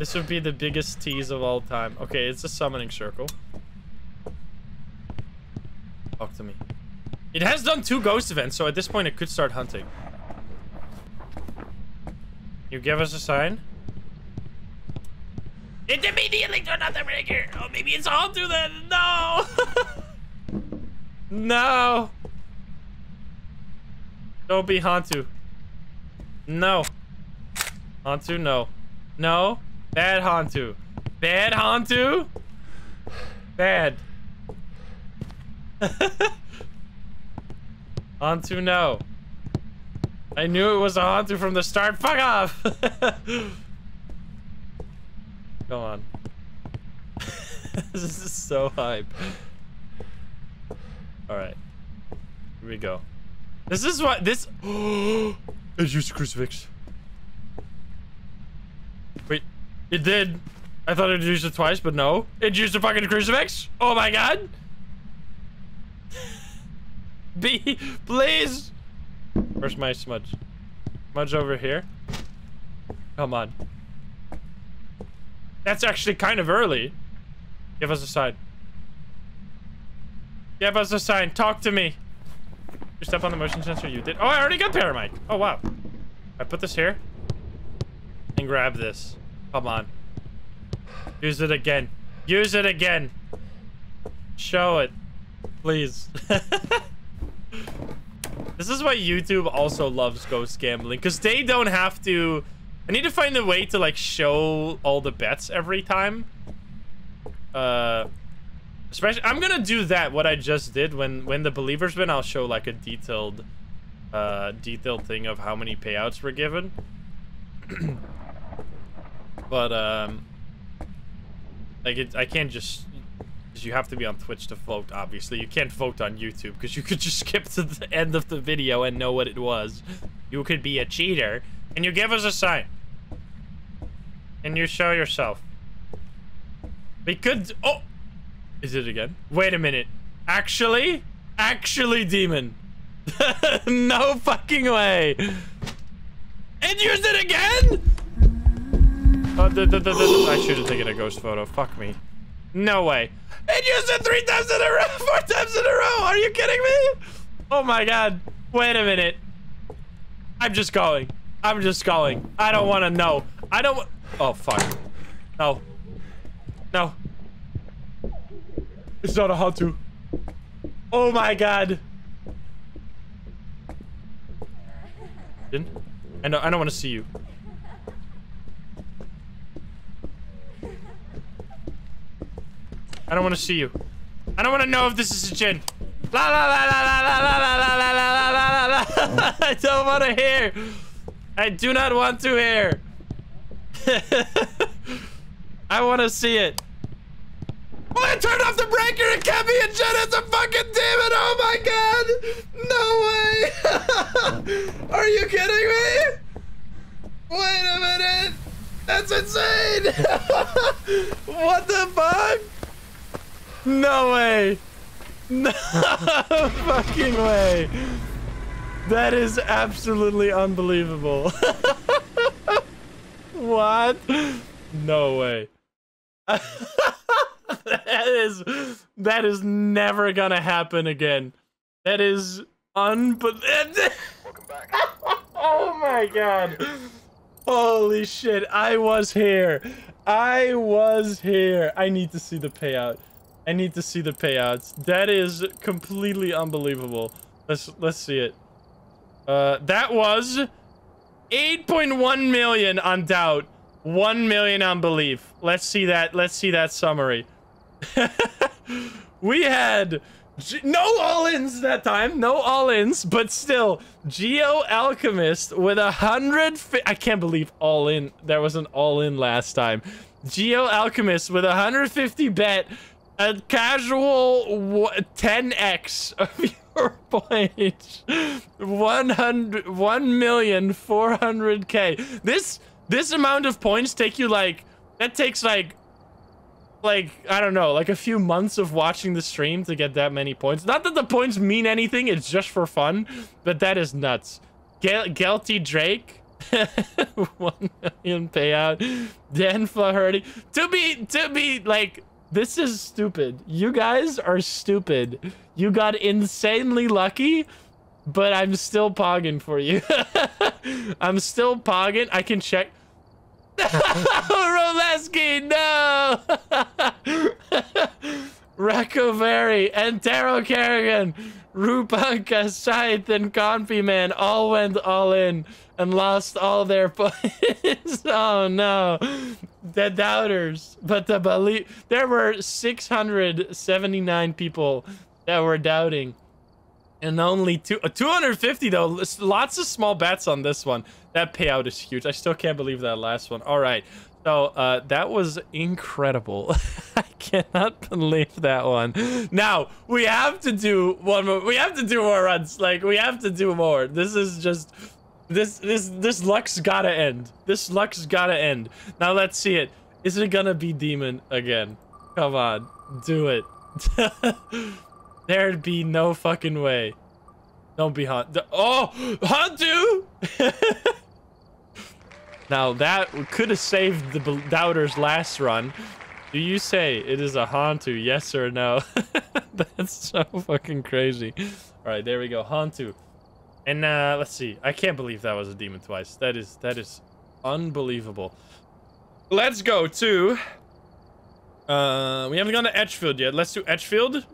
This would be the biggest tease of all time. Okay, it's a summoning circle. Talk to me. It has done two ghost events, so at this point, it could start hunting. You give us a sign? It immediately turned on the breaker. Oh, maybe it's Hantu then. No. no. Don't be Hantu. No. Hantu, no. No. Bad Hantu. Bad Hantu. Bad. Hantu, no. I knew it was a Hantu from the start. Fuck off. Go on. this is so hype. Alright. Here we go. This is what this it used a crucifix. Wait, it did. I thought it used it twice, but no. It used a fucking crucifix? Oh my god! B, please! Where's my smudge? Smudge over here? Come on. That's actually kind of early. Give us a sign. Give us a sign. Talk to me. You step on the motion sensor. You did. Oh, I already got Paramic. Oh, wow. I put this here. And grab this. Come on. Use it again. Use it again. Show it. Please. this is why YouTube also loves ghost gambling. Because they don't have to... I need to find a way to like show all the bets every time. Uh, especially I'm gonna do that what I just did when when the believers win. I'll show like a detailed, uh, detailed thing of how many payouts were given. but um, like it, I can't just. Cause you have to be on Twitch to vote, obviously. You can't vote on YouTube because you could just skip to the end of the video and know what it was. You could be a cheater. And you give us a sign. And you show yourself. We could... Oh! Is it again? Wait a minute. Actually? Actually, demon. no fucking way. And used it again? Oh, I should have taken a ghost photo. Fuck me. No way. And used it three times in a row. Four times in a row. Are you kidding me? Oh my god. Wait a minute. I'm just going. I'm just going. I don't want to know. I don't. Oh fuck. No. No. It's not a Hantu. Oh my god. Didn't? I know. I don't want to see you. I don't want to see you. I don't want to know if this is a Jinn. La la la la la la la la la la la la la la. I don't want to hear. I do not want to hear. I want to see it. Oh, I turned off the breaker and Kevin and Jen is a fucking demon. Oh my god. No way. Are you kidding me? Wait a minute. That's insane. what the fuck? No way. No fucking way. That is absolutely unbelievable. what? No way. that is that is never gonna happen again. That is unbelievable. oh my god. Holy shit, I was here. I was here. I need to see the payout. I need to see the payouts. That is completely unbelievable. Let's let's see it. Uh, that was 8.1 million on doubt. 1 million on belief. Let's see that. Let's see that summary. we had G no all-ins that time. No all-ins, but still. Geo Alchemist with a hundred. I can't believe all-in. There was an all-in last time. Geo Alchemist with a 150 bet. A casual 10x. point one hundred one million four hundred k. This this amount of points take you like that takes like like I don't know, like a few months of watching the stream to get that many points. Not that the points mean anything, it's just for fun, but that is nuts. Gal Gelty Drake, one million payout. Dan Flaherty, to be to be like this is stupid. You guys are stupid. You got insanely lucky, but I'm still pogging for you. I'm still pogging. I can check. Roleski, no! Recovery and Taro Kerrigan, Rupanka, Scythe, and Confi Man all went all in and lost all their points. oh no. The doubters. But the believe there were 679 people that were doubting. And only two, uh, 250 though. Lots of small bets on this one. That payout is huge. I still can't believe that last one. All right. So uh, that was incredible. I cannot believe that one. Now we have to do one more. We have to do more runs. Like we have to do more. This is just this this this luck's gotta end. This luck's gotta end. Now let's see it. Is it gonna be demon again? Come on, do it. There'd be no fucking way. Don't be hot. Oh, Hantu! now that could have saved the doubters last run. Do you say it is a Hantu? Yes or no? That's so fucking crazy. All right, there we go. Hantu. And uh, let's see. I can't believe that was a demon twice. That is that is unbelievable. Let's go to. Uh, we haven't gone to Edgefield yet. Let's do Edgefield.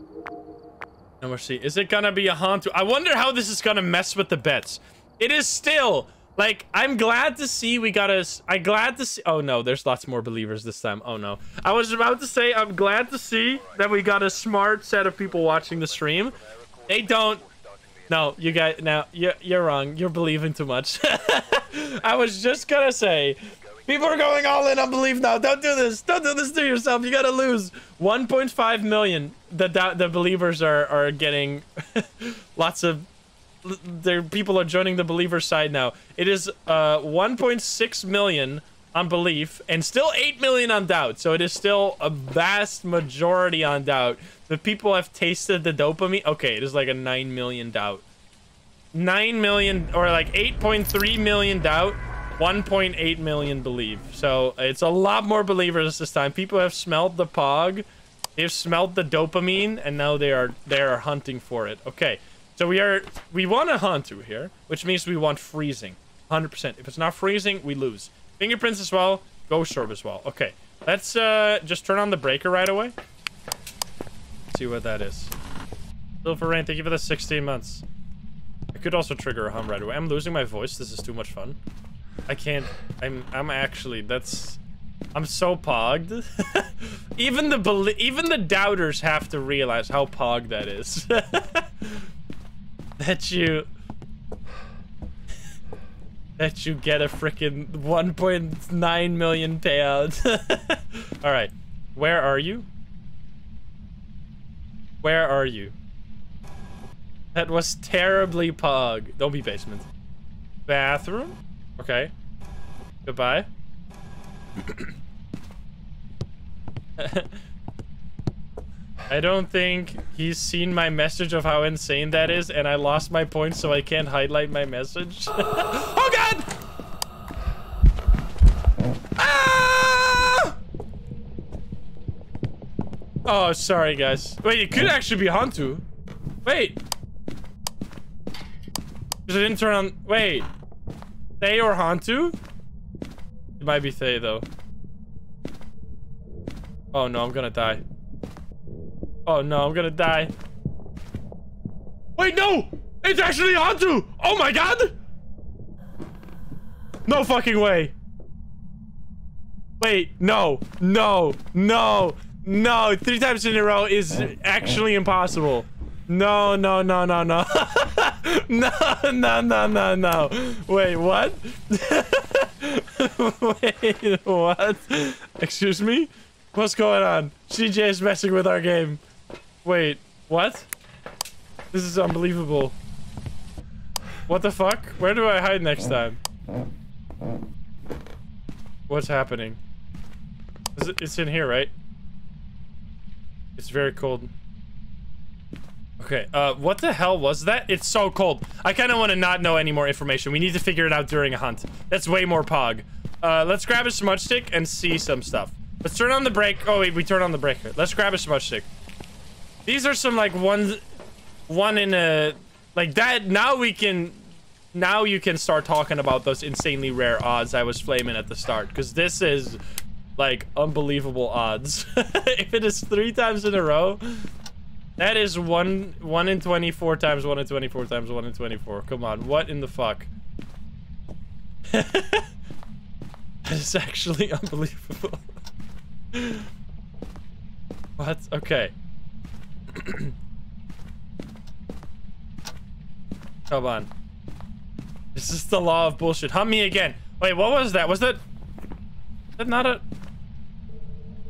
And we'll see. Is it gonna be a haunt? I wonder how this is gonna mess with the bets. It is still like I'm glad to see we got us. I glad to see. Oh no, there's lots more believers this time. Oh no, I was about to say I'm glad to see that we got a smart set of people watching the stream. They don't no, you guys, now, you're, you're wrong. You're believing too much. I was just gonna say, people are going all in on belief now. Don't do this. Don't do this to yourself. You gotta lose. 1.5 million. The, the believers are, are getting lots of... Their people are joining the believer side now. It is uh, 1.6 million on belief and still 8 million on doubt. So it is still a vast majority on doubt. The people have tasted the dopamine. Okay, it is like a 9 million doubt. 9 million or like 8.3 million doubt. 1.8 million believe. So it's a lot more believers this time. People have smelled the pog. They've smelled the dopamine and now they are they are hunting for it. Okay. So we are we want a Hantu here, which means we want freezing. 100%. If it's not freezing, we lose. Fingerprints as well. Ghost orb as well. Okay. Let's uh, just turn on the breaker right away. See what that is. Silver Rain, thank you for the 16 months. I could also trigger a hum right away. I'm losing my voice. This is too much fun. I can't. I'm. I'm actually. That's. I'm so pogged. even the even the doubters have to realize how pogged that is. that you that you get a freaking 1.9 million payout. All right, where are you? Where are you? That was terribly pug. Don't be basement. Bathroom? Okay. Goodbye. I don't think he's seen my message of how insane that is, and I lost my points, so I can't highlight my message. oh god! Ah! Oh, sorry, guys. Wait, it could actually be Hantu. Wait. Because it didn't turn on... Wait. Thaye or Hantu? It might be Thaye, though. Oh, no, I'm gonna die. Oh no, I'm gonna die. Wait, no! It's actually Hantu! Oh my god! No fucking way. Wait, no, no, no, no. Three times in a row is oh, actually impossible. No, no, no, no, no. no, no, no, no, no. Wait, what? Wait, what? Excuse me? What's going on? CJ is messing with our game. Wait, what? This is unbelievable. What the fuck? Where do I hide next time? What's happening? It, it's in here, right? It's very cold. Okay, uh, what the hell was that? It's so cold. I kind of want to not know any more information. We need to figure it out during a hunt. That's way more pog. Uh, let's grab a smudge stick and see some stuff. Let's turn on the brake. Oh, wait, we turn on the breaker. Let's grab a smudge stick. These are some, like, one, one in a, like, that, now we can, now you can start talking about those insanely rare odds I was flaming at the start. Because this is, like, unbelievable odds. if it is three times in a row, that is one one in 24 times one in 24 times one in 24. Come on, what in the fuck? that is actually unbelievable. what? Okay. Come on. This is the law of bullshit. Hunt me again. Wait, what was that? Was that... Was that not a...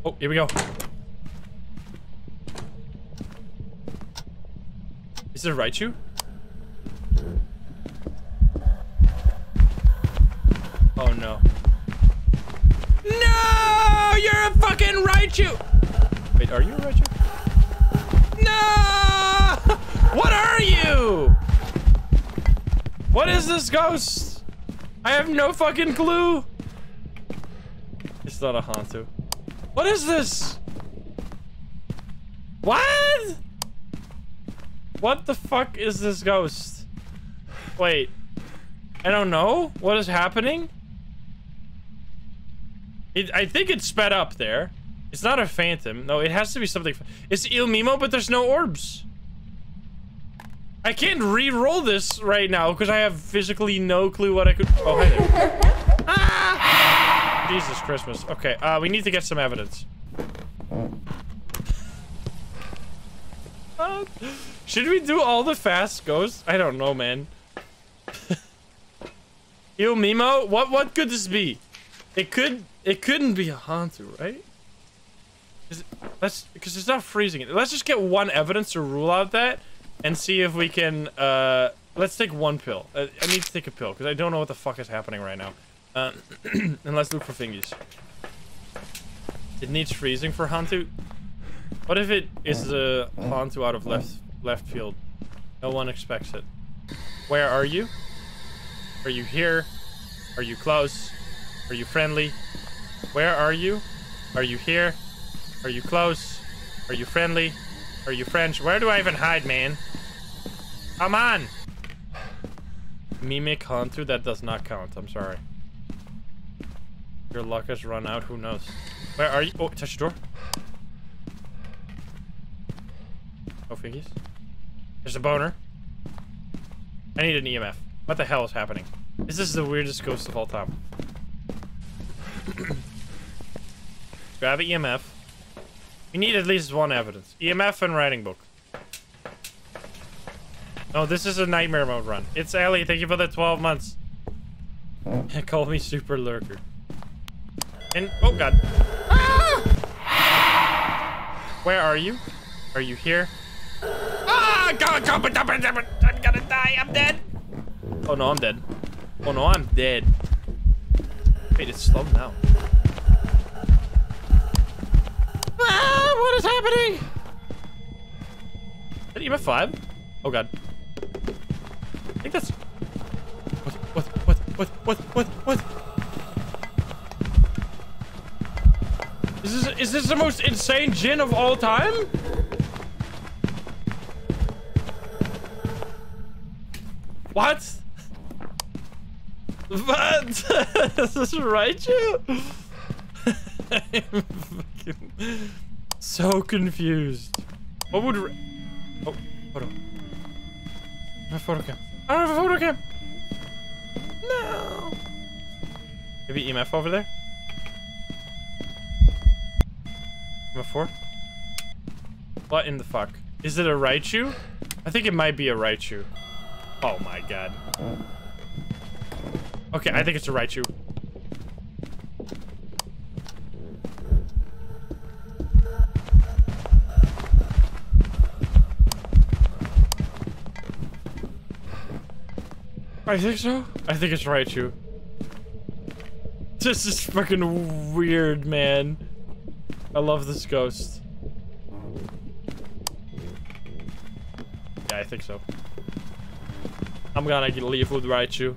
Oh, here we go. Is it a Raiju? Oh no. No! You're a fucking Raiju! Wait, are you a Raiju? No! What are you? What is this ghost? I have no fucking clue. It's not a Hantu. What is this? What? What the fuck is this ghost? Wait. I don't know. What is happening? It, I think it's sped up there. It's not a phantom. No, it has to be something. It's Ilmimo, but there's no orbs. I can't re-roll this right now because I have physically no clue what I could... Oh, hi there. ah! Jesus Christmas. Okay, uh, we need to get some evidence. Uh, should we do all the fast ghosts? I don't know, man. Yo, Mimo, what what could this be? It could it couldn't be a Hantu, right? It, let's because it's not freezing it. Let's just get one evidence to rule out that and see if we can uh let's take one pill. Uh, I need to take a pill because I don't know what the fuck is happening right now. Uh, and let's look for fingies. It needs freezing for Hantu. What if it is a Hantu out of left left field. No one expects it. Where are you? Are you here? Are you close? Are you friendly? Where are you? Are you here? Are you close? Are you friendly? Are you French? Where do I even hide, man? Come on! Mimic Hantu, that does not count. I'm sorry. Your luck has run out. Who knows? Where are you? Oh, touch the door. Oh, figgies. There's a boner. I need an EMF. What the hell is happening? This is the weirdest ghost of all time. Grab an EMF. We need at least one evidence. EMF and writing book. No, this is a nightmare mode run. It's Ellie. Thank you for the 12 months. Call me Super Lurker. And, oh god. Where are you? Are you here? Ah, God, God, I'm gonna die. I'm dead. Oh no, I'm dead. Oh no, I'm dead. Wait, it's slow now. Ah, what is happening? Is that EMF 5? Oh god. I think that's... What, what, what, what, what, what, what? Is this, is this the most insane Jinn of all time? What? What? Is this? I'm fucking so confused. What would... Oh, photo. My photo cam. I don't have a photo cam. No. Maybe EMF over there? 4? What in the fuck? Is it a Raiju? I think it might be a Raiju. Oh my god. Okay, I think it's a Raiju. I think so. I think it's Raiju. This is fucking weird, man. I love this ghost. Yeah, I think so. I'm gonna leave with Raiju.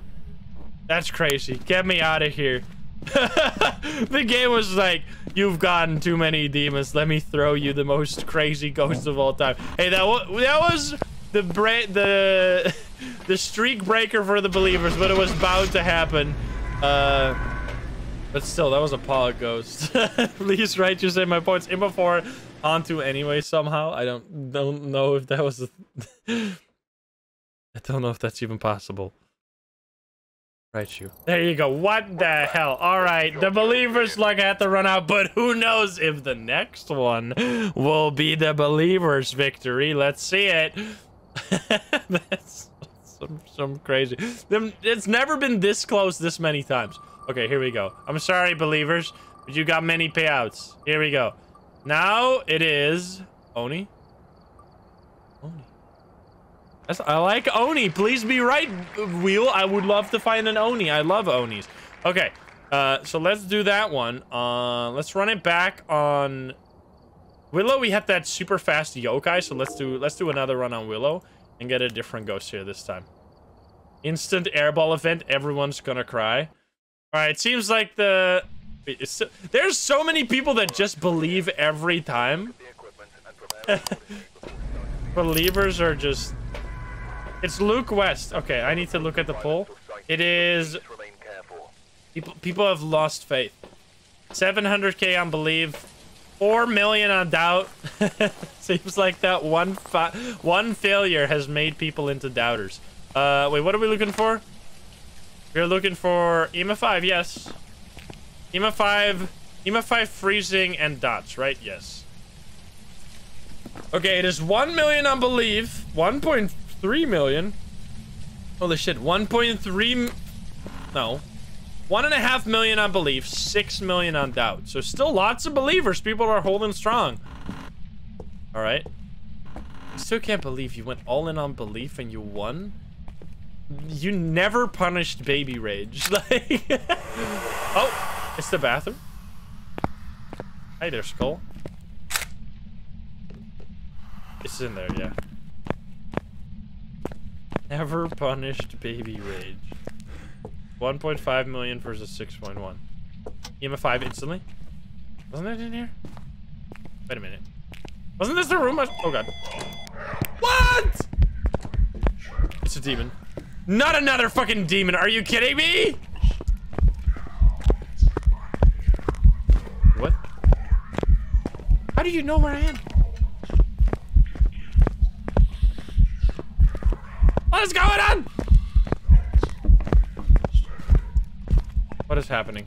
That's crazy. Get me out of here. the game was like, you've gotten too many demons. Let me throw you the most crazy ghost of all time. Hey, that was that was the break the the streak breaker for the believers, but it was bound to happen. Uh, but still, that was a paw ghost. Please write you say my points in before onto anyway somehow. I don't don't know if that was. I don't know if that's even possible. Right, you. There you go. What the hell? All right, the believers luck had to run out, but who knows if the next one will be the believers' victory? Let's see it. that's some some crazy. It's never been this close this many times. Okay, here we go. I'm sorry, believers, but you got many payouts. Here we go. Now it is Oni. Oni. I like Oni. Please be right, Wheel. I would love to find an Oni. I love Onis. Okay, uh, so let's do that one. Uh, let's run it back on Willow. We had that super fast yokai, so let's do let's do another run on Willow and get a different ghost here this time. Instant airball event. Everyone's gonna cry. All right, it seems like the there's so many people that just believe every time. Believers are just it's Luke West. Okay, I need to look at the poll. It is... People, people have lost faith. 700k on believe. 4 million on doubt. Seems like that one one failure has made people into doubters. Uh, wait, what are we looking for? We're looking for EMF 5, yes. EMF 5, EMF 5 freezing and dots, right? Yes. Okay, it is 1 million on believe. 1.3 million. Holy shit, 1.3... No. One and a half million on belief, six million on doubt. So still lots of believers. People are holding strong. All right. I still can't believe you went all in on belief and you won. You never punished baby rage. Like, oh, it's the bathroom. Hi there, Skull. It's in there, yeah. Never punished baby rage. 1.5 million versus 6.1. EMF 5 instantly? Wasn't that in here? Wait a minute. Wasn't this the room? I oh god. What? It's a demon. Not another fucking demon. Are you kidding me? What? How do you know where I am? What is going on? What is happening?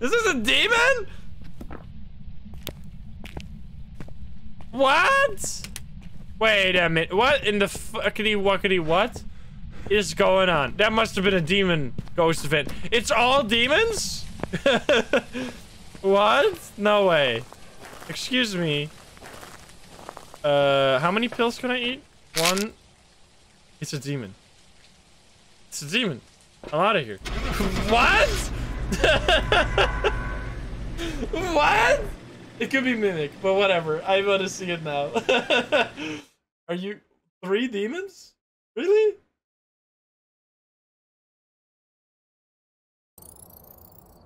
This is a demon? What? Wait a minute. What in the fuckity wuckity what is going on? That must have been a demon ghost event. It's all demons? what? No way. Excuse me. Uh, how many pills can I eat? One. It's a demon. It's a demon. I'm out of here. what? what? It could be Mimic, but whatever. I want to see it now. Are you three demons? Really?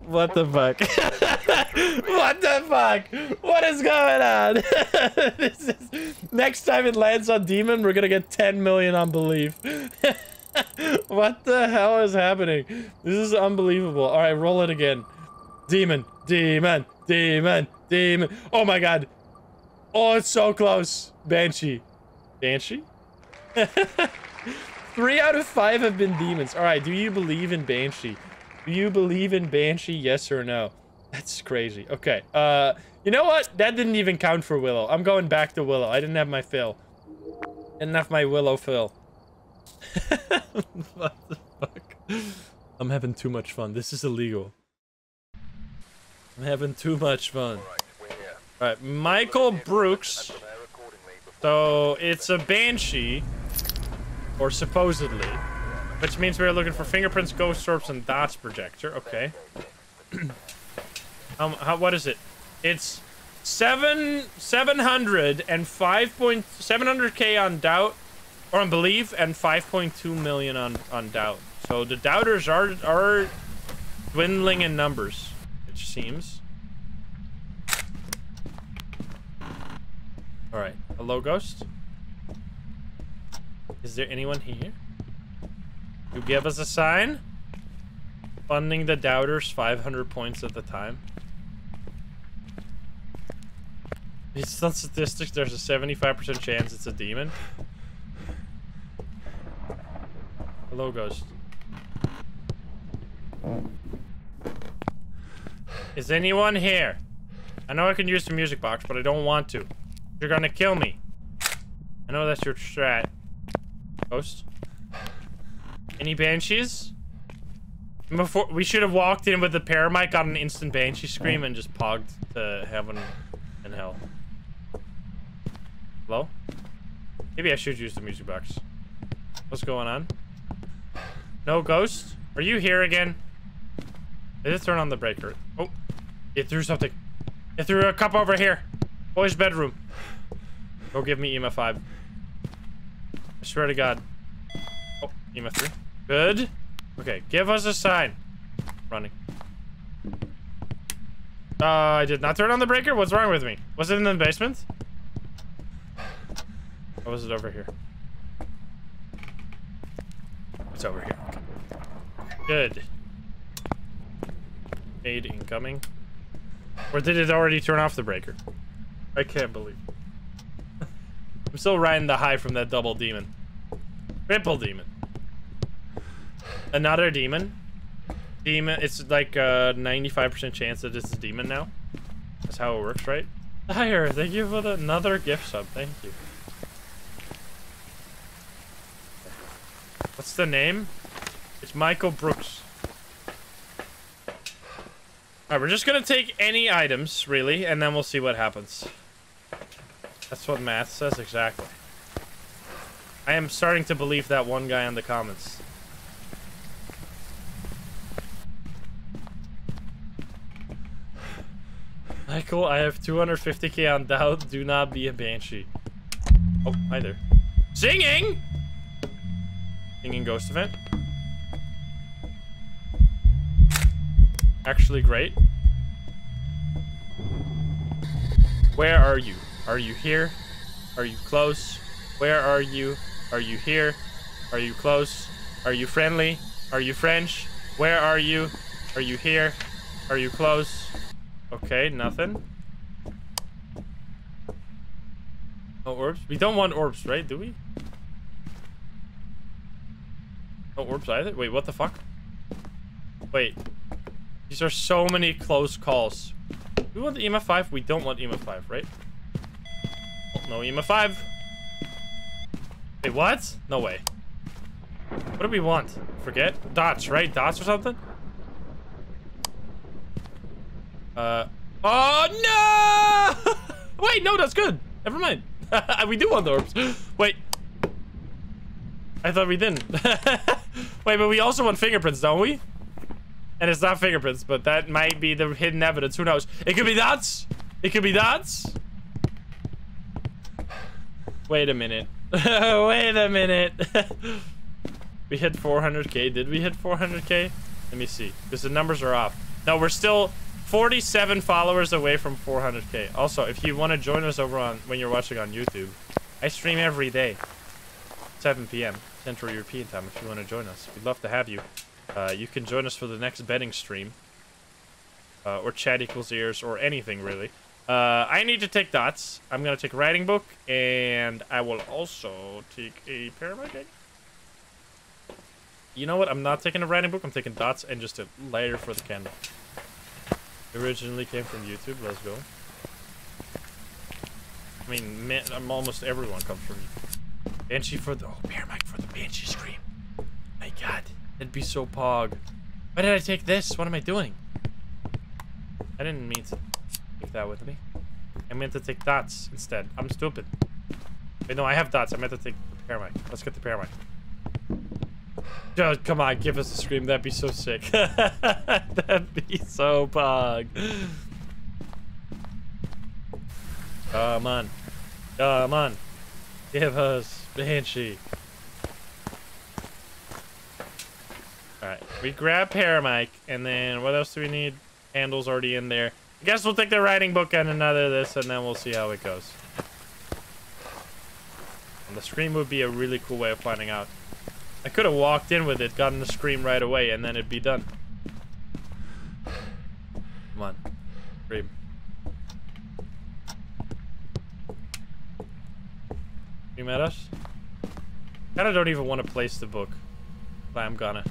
What the fuck? what the fuck? What is going on? this is next time it lands on demon, we're gonna get 10 million on belief. what the hell is happening? This is unbelievable. All right, roll it again. Demon, demon, demon, demon. Oh my god. Oh, it's so close. Banshee. Banshee? Three out of five have been demons. All right, do you believe in Banshee? Do you believe in Banshee? Yes or no? That's crazy. Okay. Uh, you know what? That didn't even count for Willow. I'm going back to Willow. I didn't have my fill. Didn't have my Willow fill. what the fuck? I'm having too much fun. This is illegal. I'm having too much fun. Alright, Michael Brooks. So it's a banshee, or supposedly, which means we're looking for fingerprints, ghost orbs, and dots projector. Okay. um, how, what is it? It's seven seven hundred and five point seven hundred k on doubt or on belief and 5.2 million on on doubt. So the doubters are are dwindling in numbers, it seems. All right, hello ghost. Is there anyone here? You give us a sign? Funding the doubters 500 points at the time. Based on statistics, there's a 75% chance it's a demon. Hello, ghost. Is anyone here? I know I can use the music box, but I don't want to. You're gonna kill me. I know that's your strat. Ghost? Any banshees? Before we should have walked in with the paramic, got an instant banshee scream, and just pogged to heaven and hell. Hello? Maybe I should use the music box. What's going on? No ghost? Are you here again? Did it turn on the breaker? Oh, it threw something. It threw a cup over here. Boy's bedroom. Go give me EMF 5. I swear to God. Oh, EMF 3. Good. Okay, give us a sign. Running. Uh, I did not turn on the breaker? What's wrong with me? Was it in the basement? Or was it over here? It's over here. Good. Aid incoming. Or did it already turn off the breaker? I can't believe. I'm still riding the high from that double demon. Triple demon. Another demon. Demon. It's like a 95% chance that it's a demon now. That's how it works, right? Higher. Thank you for the, another gift sub. Thank you. What's the name? It's Michael Brooks. Alright, we're just gonna take any items, really, and then we'll see what happens. That's what math says, exactly. I am starting to believe that one guy in the comments. Michael, I have 250k on doubt. Do not be a banshee. Oh, hi there. Singing! Singing ghost event. Actually great. Where are you? Are you here? Are you close? Where are you? Are you here? Are you close? Are you friendly? Are you French? Where are you? Are you here? Are you close? Okay, nothing. No orbs? We don't want orbs, right? Do we? No orbs either? Wait, what the fuck? Wait. These are so many close calls. We want the EMF 5? We don't want EMF 5, right? No EMF 5. Wait, what? No way. What do we want? Forget? Dots, right? Dots or something? Uh. Oh, no! Wait, no, that's good. Never mind. we do want the orbs. Wait. I thought we didn't. Wait, but we also want fingerprints, don't we? And it's not fingerprints, but that might be the hidden evidence. Who knows? It could be dots. It could be dots. Wait a minute. Wait a minute. we hit 400k. Did we hit 400k? Let me see. Because the numbers are off. No, we're still 47 followers away from 400k. Also, if you want to join us over on when you're watching on YouTube, I stream every day, 7 p.m. Central European time. If you want to join us, we'd love to have you. Uh, you can join us for the next betting stream, uh, or chat equals ears, or anything really. Uh, I need to take dots. I'm gonna take a writing book, and I will also take a paramedic. You know what? I'm not taking a writing book. I'm taking dots and just a lighter for the candle. Originally came from YouTube. Let's go. I mean, man, I'm almost everyone comes from YouTube. Banshee for the oh, paramedic for the Banshee scream. My God, that'd be so pog. Why did I take this? What am I doing? I didn't mean to take that with me. I meant to take dots instead. I'm stupid. Wait, no, I have dots. I meant to take the paramic. Let's get the paramic. Come on, give us a scream. That'd be so sick. That'd be so bug. Come on. Come on. Give us Banshee. Alright, we grab Paramic, and then what else do we need? Handles already in there. I guess we'll take the writing book and another this, and then we'll see how it goes. And the scream would be a really cool way of finding out. I could have walked in with it, gotten the scream right away, and then it'd be done. Come on. Scream. Scream at us? Kinda don't even want to place the book. But I'm gonna.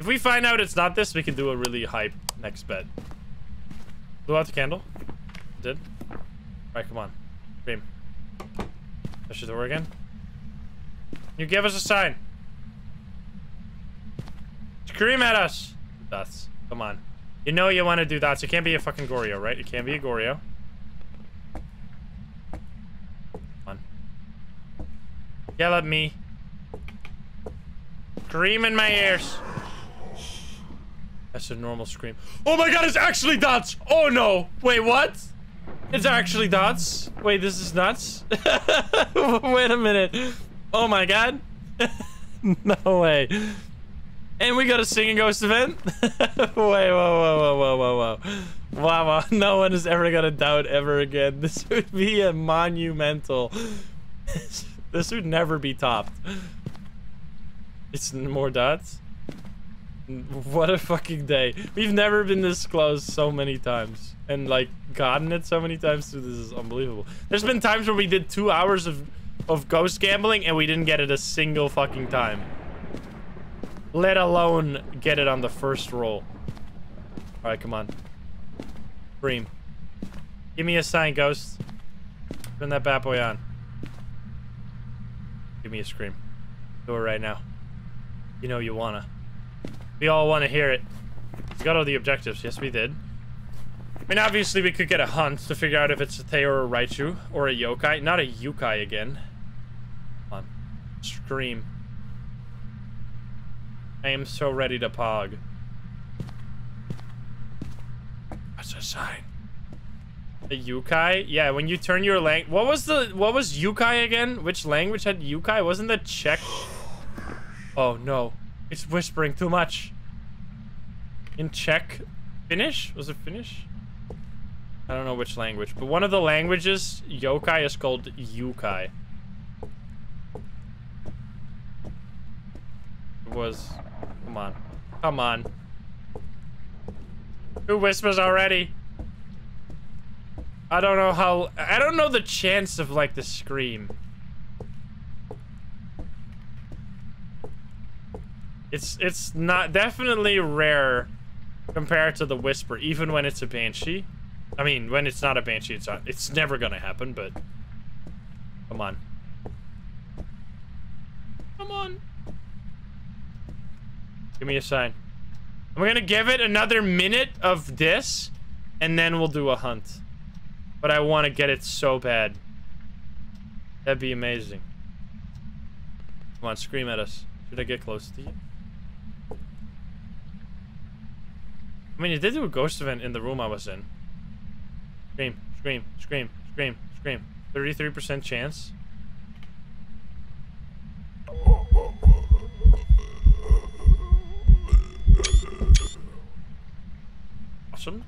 If we find out it's not this, we can do a really hype next bet. Blew out the candle. Did. Alright, come on. Scream. Push the door again. You give us a sign. Scream at us. Dots. Come on. You know you want to do that. So it can't be a fucking Goryo, right? It can't be a Goryo. Come on. Yell at me. Scream in my ears. That's a normal scream. Oh my god, it's actually dots! Oh no! Wait, what? It's actually dots? Wait, this is nuts? Wait a minute. Oh my god. no way. And we got a singing ghost event? Wait, whoa, whoa, whoa, whoa, whoa, whoa. Wow, wow, no one is ever gonna doubt ever again. This would be a monumental. this would never be topped. It's more dots? What a fucking day. We've never been this close so many times. And, like, gotten it so many times too. This is unbelievable. There's been times where we did two hours of, of ghost gambling and we didn't get it a single fucking time. Let alone get it on the first roll. Alright, come on. Scream. Give me a sign, ghost. Turn that bad boy on. Give me a scream. Do it right now. You know you wanna. We all want to hear it. We got all the objectives. Yes, we did. I mean, obviously, we could get a hunt to figure out if it's a Thaye or a Raiju. Or a yokai. Not a yukai again. Come on. Scream. I am so ready to pog. What's a sign? A yukai? Yeah, when you turn your lang- What was the- What was yukai again? Which language had yukai? Wasn't that Czech? Oh, no. It's whispering too much. In Czech? Finnish? Was it Finnish? I don't know which language, but one of the languages, yokai is called yukai. It was... Come on. Come on. Who whispers already? I don't know how... I don't know the chance of, like, the scream. It's it's not definitely rare compared to the whisper, even when it's a banshee. I mean, when it's not a banshee, it's not. It's never gonna happen. But come on, come on, give me a sign. I'm gonna give it another minute of this, and then we'll do a hunt. But I want to get it so bad. That'd be amazing. Come on, scream at us. Should I get close to you? I mean, it did do a ghost event in the room I was in. Scream, scream, scream, scream, scream. 33% chance. Awesome.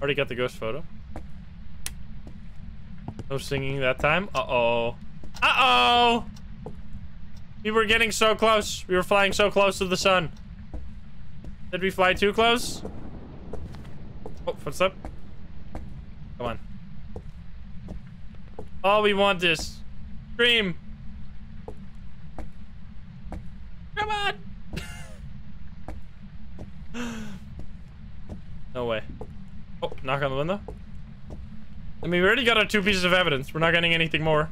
Already got the ghost photo. No singing that time. Uh-oh. Uh-oh! We were getting so close. We were flying so close to the sun. Did we fly too close? Oh, what's up? Come on. All we want is scream. Come on. no way. Oh, knock on the window. I mean, we already got our two pieces of evidence. We're not getting anything more.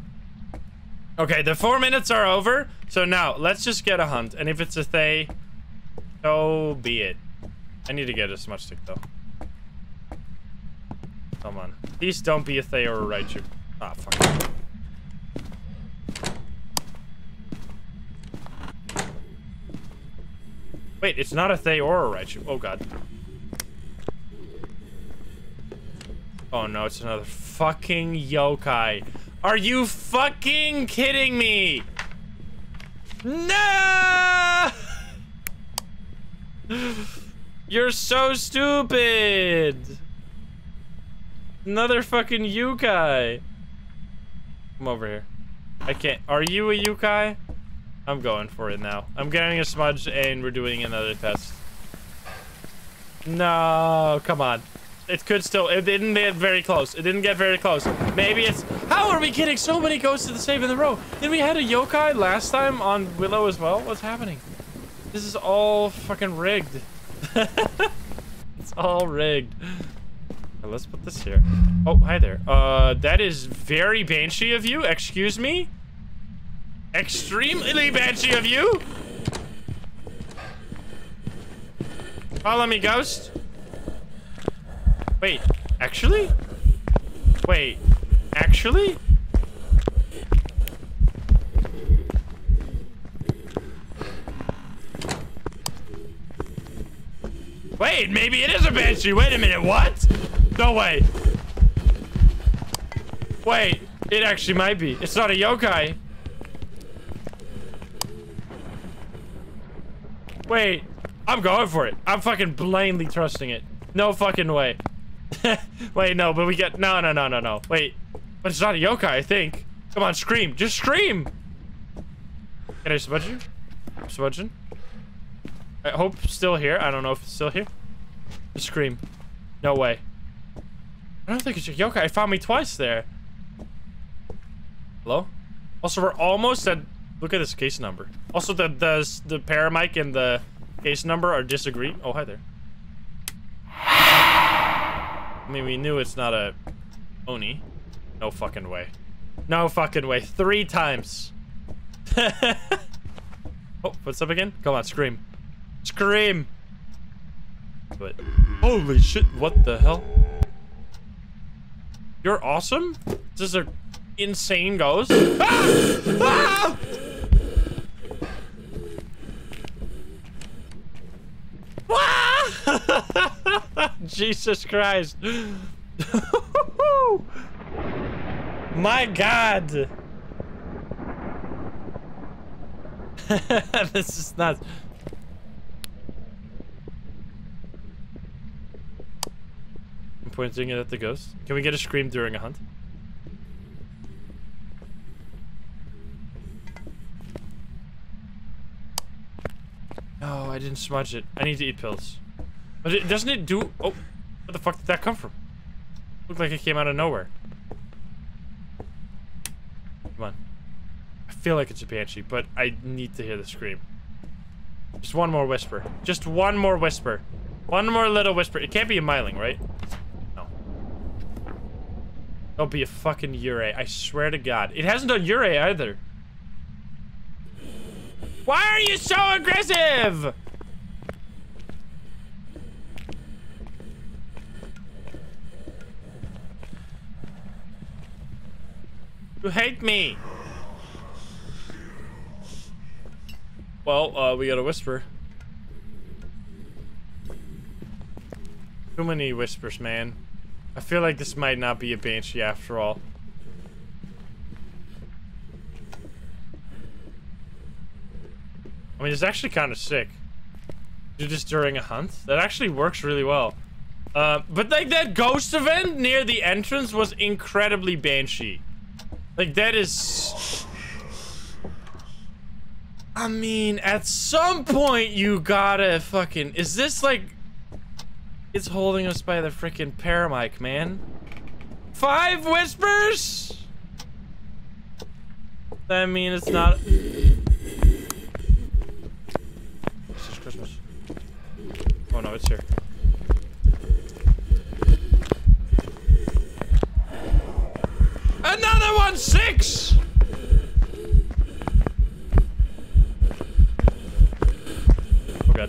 Okay, the four minutes are over. So now, let's just get a hunt. And if it's a Thaye, so be it. I need to get a smudge stick, though. Come on. Please don't be a Thayer or Raiju. Ah, fuck. Wait, it's not a Thaye or a Raiju. Oh, God. Oh, no, it's another fucking yokai. Are you fucking kidding me? No! You're so stupid. Another fucking yokai. Come over here. I can't. Are you a yokai? I'm going for it now. I'm getting a smudge and we're doing another test. No, come on. It could still, it didn't get very close. It didn't get very close. Maybe it's, how are we getting so many ghosts to the save in the row? Did we had a yokai last time on Willow as well? What's happening? This is all fucking rigged. it's all rigged. let's put this here. Oh, hi there. Uh, that is very Banshee of you. Excuse me? Extremely Banshee of you? Follow me, ghost. Wait, actually? Wait, actually? Wait, maybe it is a banshee. Wait a minute, what? No way. Wait, it actually might be. It's not a yokai. Wait, I'm going for it. I'm fucking blindly trusting it. No fucking way. Wait, no, but we get... No, no, no, no, no. Wait. But it's not a yokai, I think. Come on, scream. Just scream. Can I smudge you? Smudging. I hope still here. I don't know if it's still here. Just scream. No way. I don't think it's yokai. I found me twice there. Hello? Also, we're almost at... Look at this case number. Also, the the, the paramic and the case number are disagree. Oh, hi there. I mean, we knew it's not a Oni. No fucking way. No fucking way. Three times. oh, what's up again? Come on, scream. Scream! But, holy shit, what the hell? You're awesome? This is a insane ghost. ah! Ah! Jesus Christ. My God. this is nuts. Pointing it at the ghost. Can we get a scream during a hunt? No, I didn't smudge it. I need to eat pills. But it, doesn't it do... Oh, where the fuck did that come from? Looked like it came out of nowhere. Come on. I feel like it's a banshee, but I need to hear the scream. Just one more whisper. Just one more whisper. One more little whisper. It can't be a myling, right? Don't be a fucking Yurei. I swear to God. It hasn't done Yurei either. Why are you so aggressive? You hate me. Well, uh, we got a whisper. Too many whispers, man. I feel like this might not be a banshee after all. I mean, it's actually kind of sick. Do this during a hunt. That actually works really well. Uh, but like that ghost event near the entrance was incredibly banshee. Like that is... I mean, at some point you gotta fucking... Is this like... It's holding us by the freaking paramic, man. Five whispers? I mean, it's not... Christmas. Oh no, it's here. Another one, six! Oh god.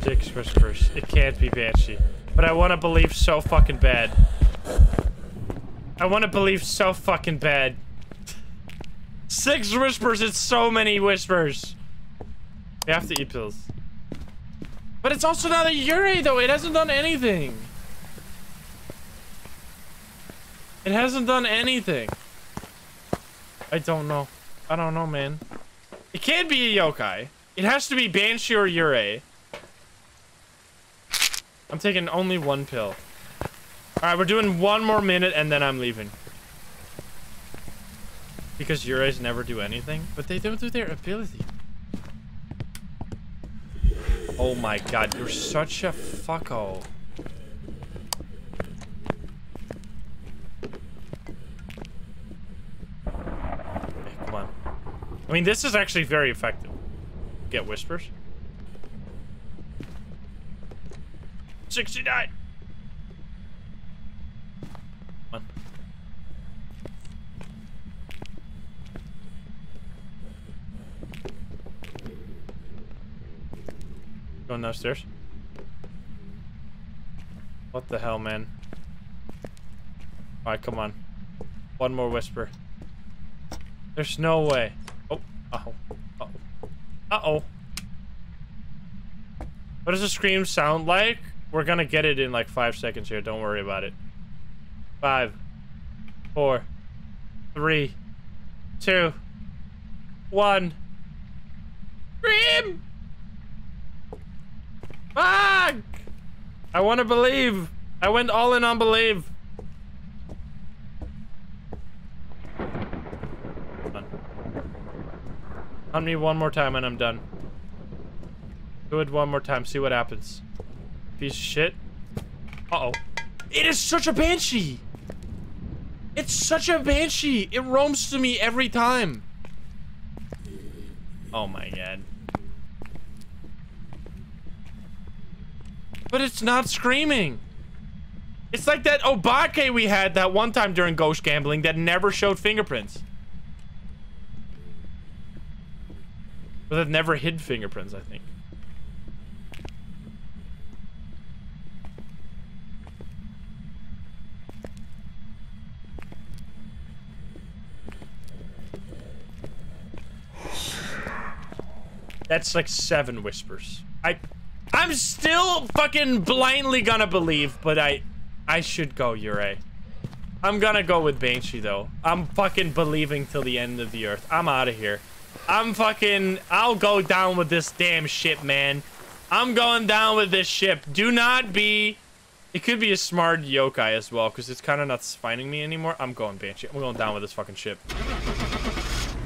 Six whispers. It can't be Banshee. But I want to believe so fucking bad. I want to believe so fucking bad. Six whispers, it's so many whispers. We have to eat pills. But it's also not a Yurei though, it hasn't done anything. It hasn't done anything. I don't know. I don't know, man. It can't be a yokai. It has to be Banshee or Yurei. I'm taking only one pill. Alright, we're doing one more minute and then I'm leaving. Because Yureis never do anything, but they don't do their ability. Oh my god, you're such a fucko. Okay, come on. I mean, this is actually very effective. Get whispers. 69! Come on. Going downstairs. What the hell, man? Alright, come on. One more whisper. There's no way. Oh, uh-oh. Uh-oh. Uh-oh. What does the scream sound like? We're gonna get it in like five seconds here. Don't worry about it. Five, four, three, two, one. Scream! Fuck! I want to believe. I went all in on believe. Hunt me one more time and I'm done. Do it one more time. See what happens. Piece of shit. Uh-oh. It is such a banshee! It's such a banshee! It roams to me every time. Oh my god. But it's not screaming. It's like that Obake we had that one time during ghost gambling that never showed fingerprints. But that never hid fingerprints, I think. That's like seven whispers. I, I'm still fucking blindly gonna believe, but I, I should go Yurei. I'm gonna go with Banshee though. I'm fucking believing till the end of the earth. I'm out of here. I'm fucking, I'll go down with this damn ship, man. I'm going down with this ship. Do not be, it could be a smart yokai as well, because it's kind of not finding me anymore. I'm going Banshee. I'm going down with this fucking ship.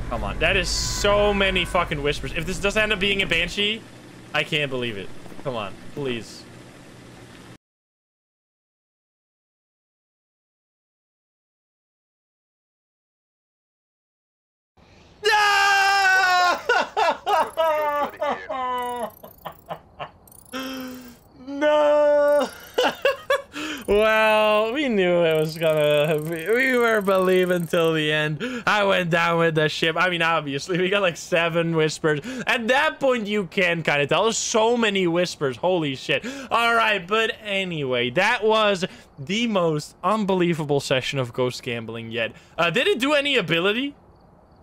Come on. That is so many fucking whispers. If this doesn't end up being a Banshee, I can't believe it. Come on. Please. No! Well, we knew it was gonna. Be, We were believing till the end. I went down with the ship. I mean, obviously, we got like seven whispers. At that point, you can kind of tell. So many whispers. Holy shit. All right, but anyway, that was the most unbelievable session of Ghost Gambling yet. Uh, did it do any ability?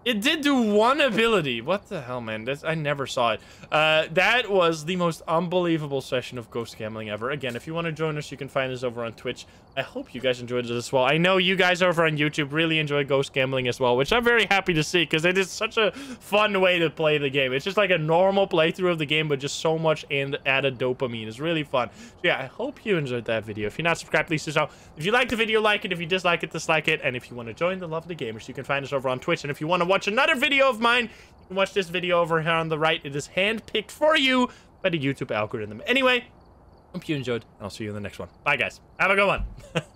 It did do one ability. What the hell, man? I never saw it. Uh, that was the most unbelievable session of Ghost Gambling ever. Again, if you want to join us, you can find us over on Twitch. I hope you guys enjoyed it as well. I know you guys over on YouTube really enjoy Ghost Gambling as well, which I'm very happy to see because it is such a fun way to play the game. It's just like a normal playthrough of the game, but just so much and added dopamine. It's really fun. So yeah, I hope you enjoyed that video. If you're not subscribed, please do so. If you like the video, like it. If you dislike it, dislike it. And if you want to join the lovely gamers, you can find us over on Twitch. And if you want to watch another video of mine, you can watch this video over here on the right. It is handpicked for you by the YouTube algorithm. Anyway, hope you enjoyed, and I'll see you in the next one. Bye, guys. Have a good one.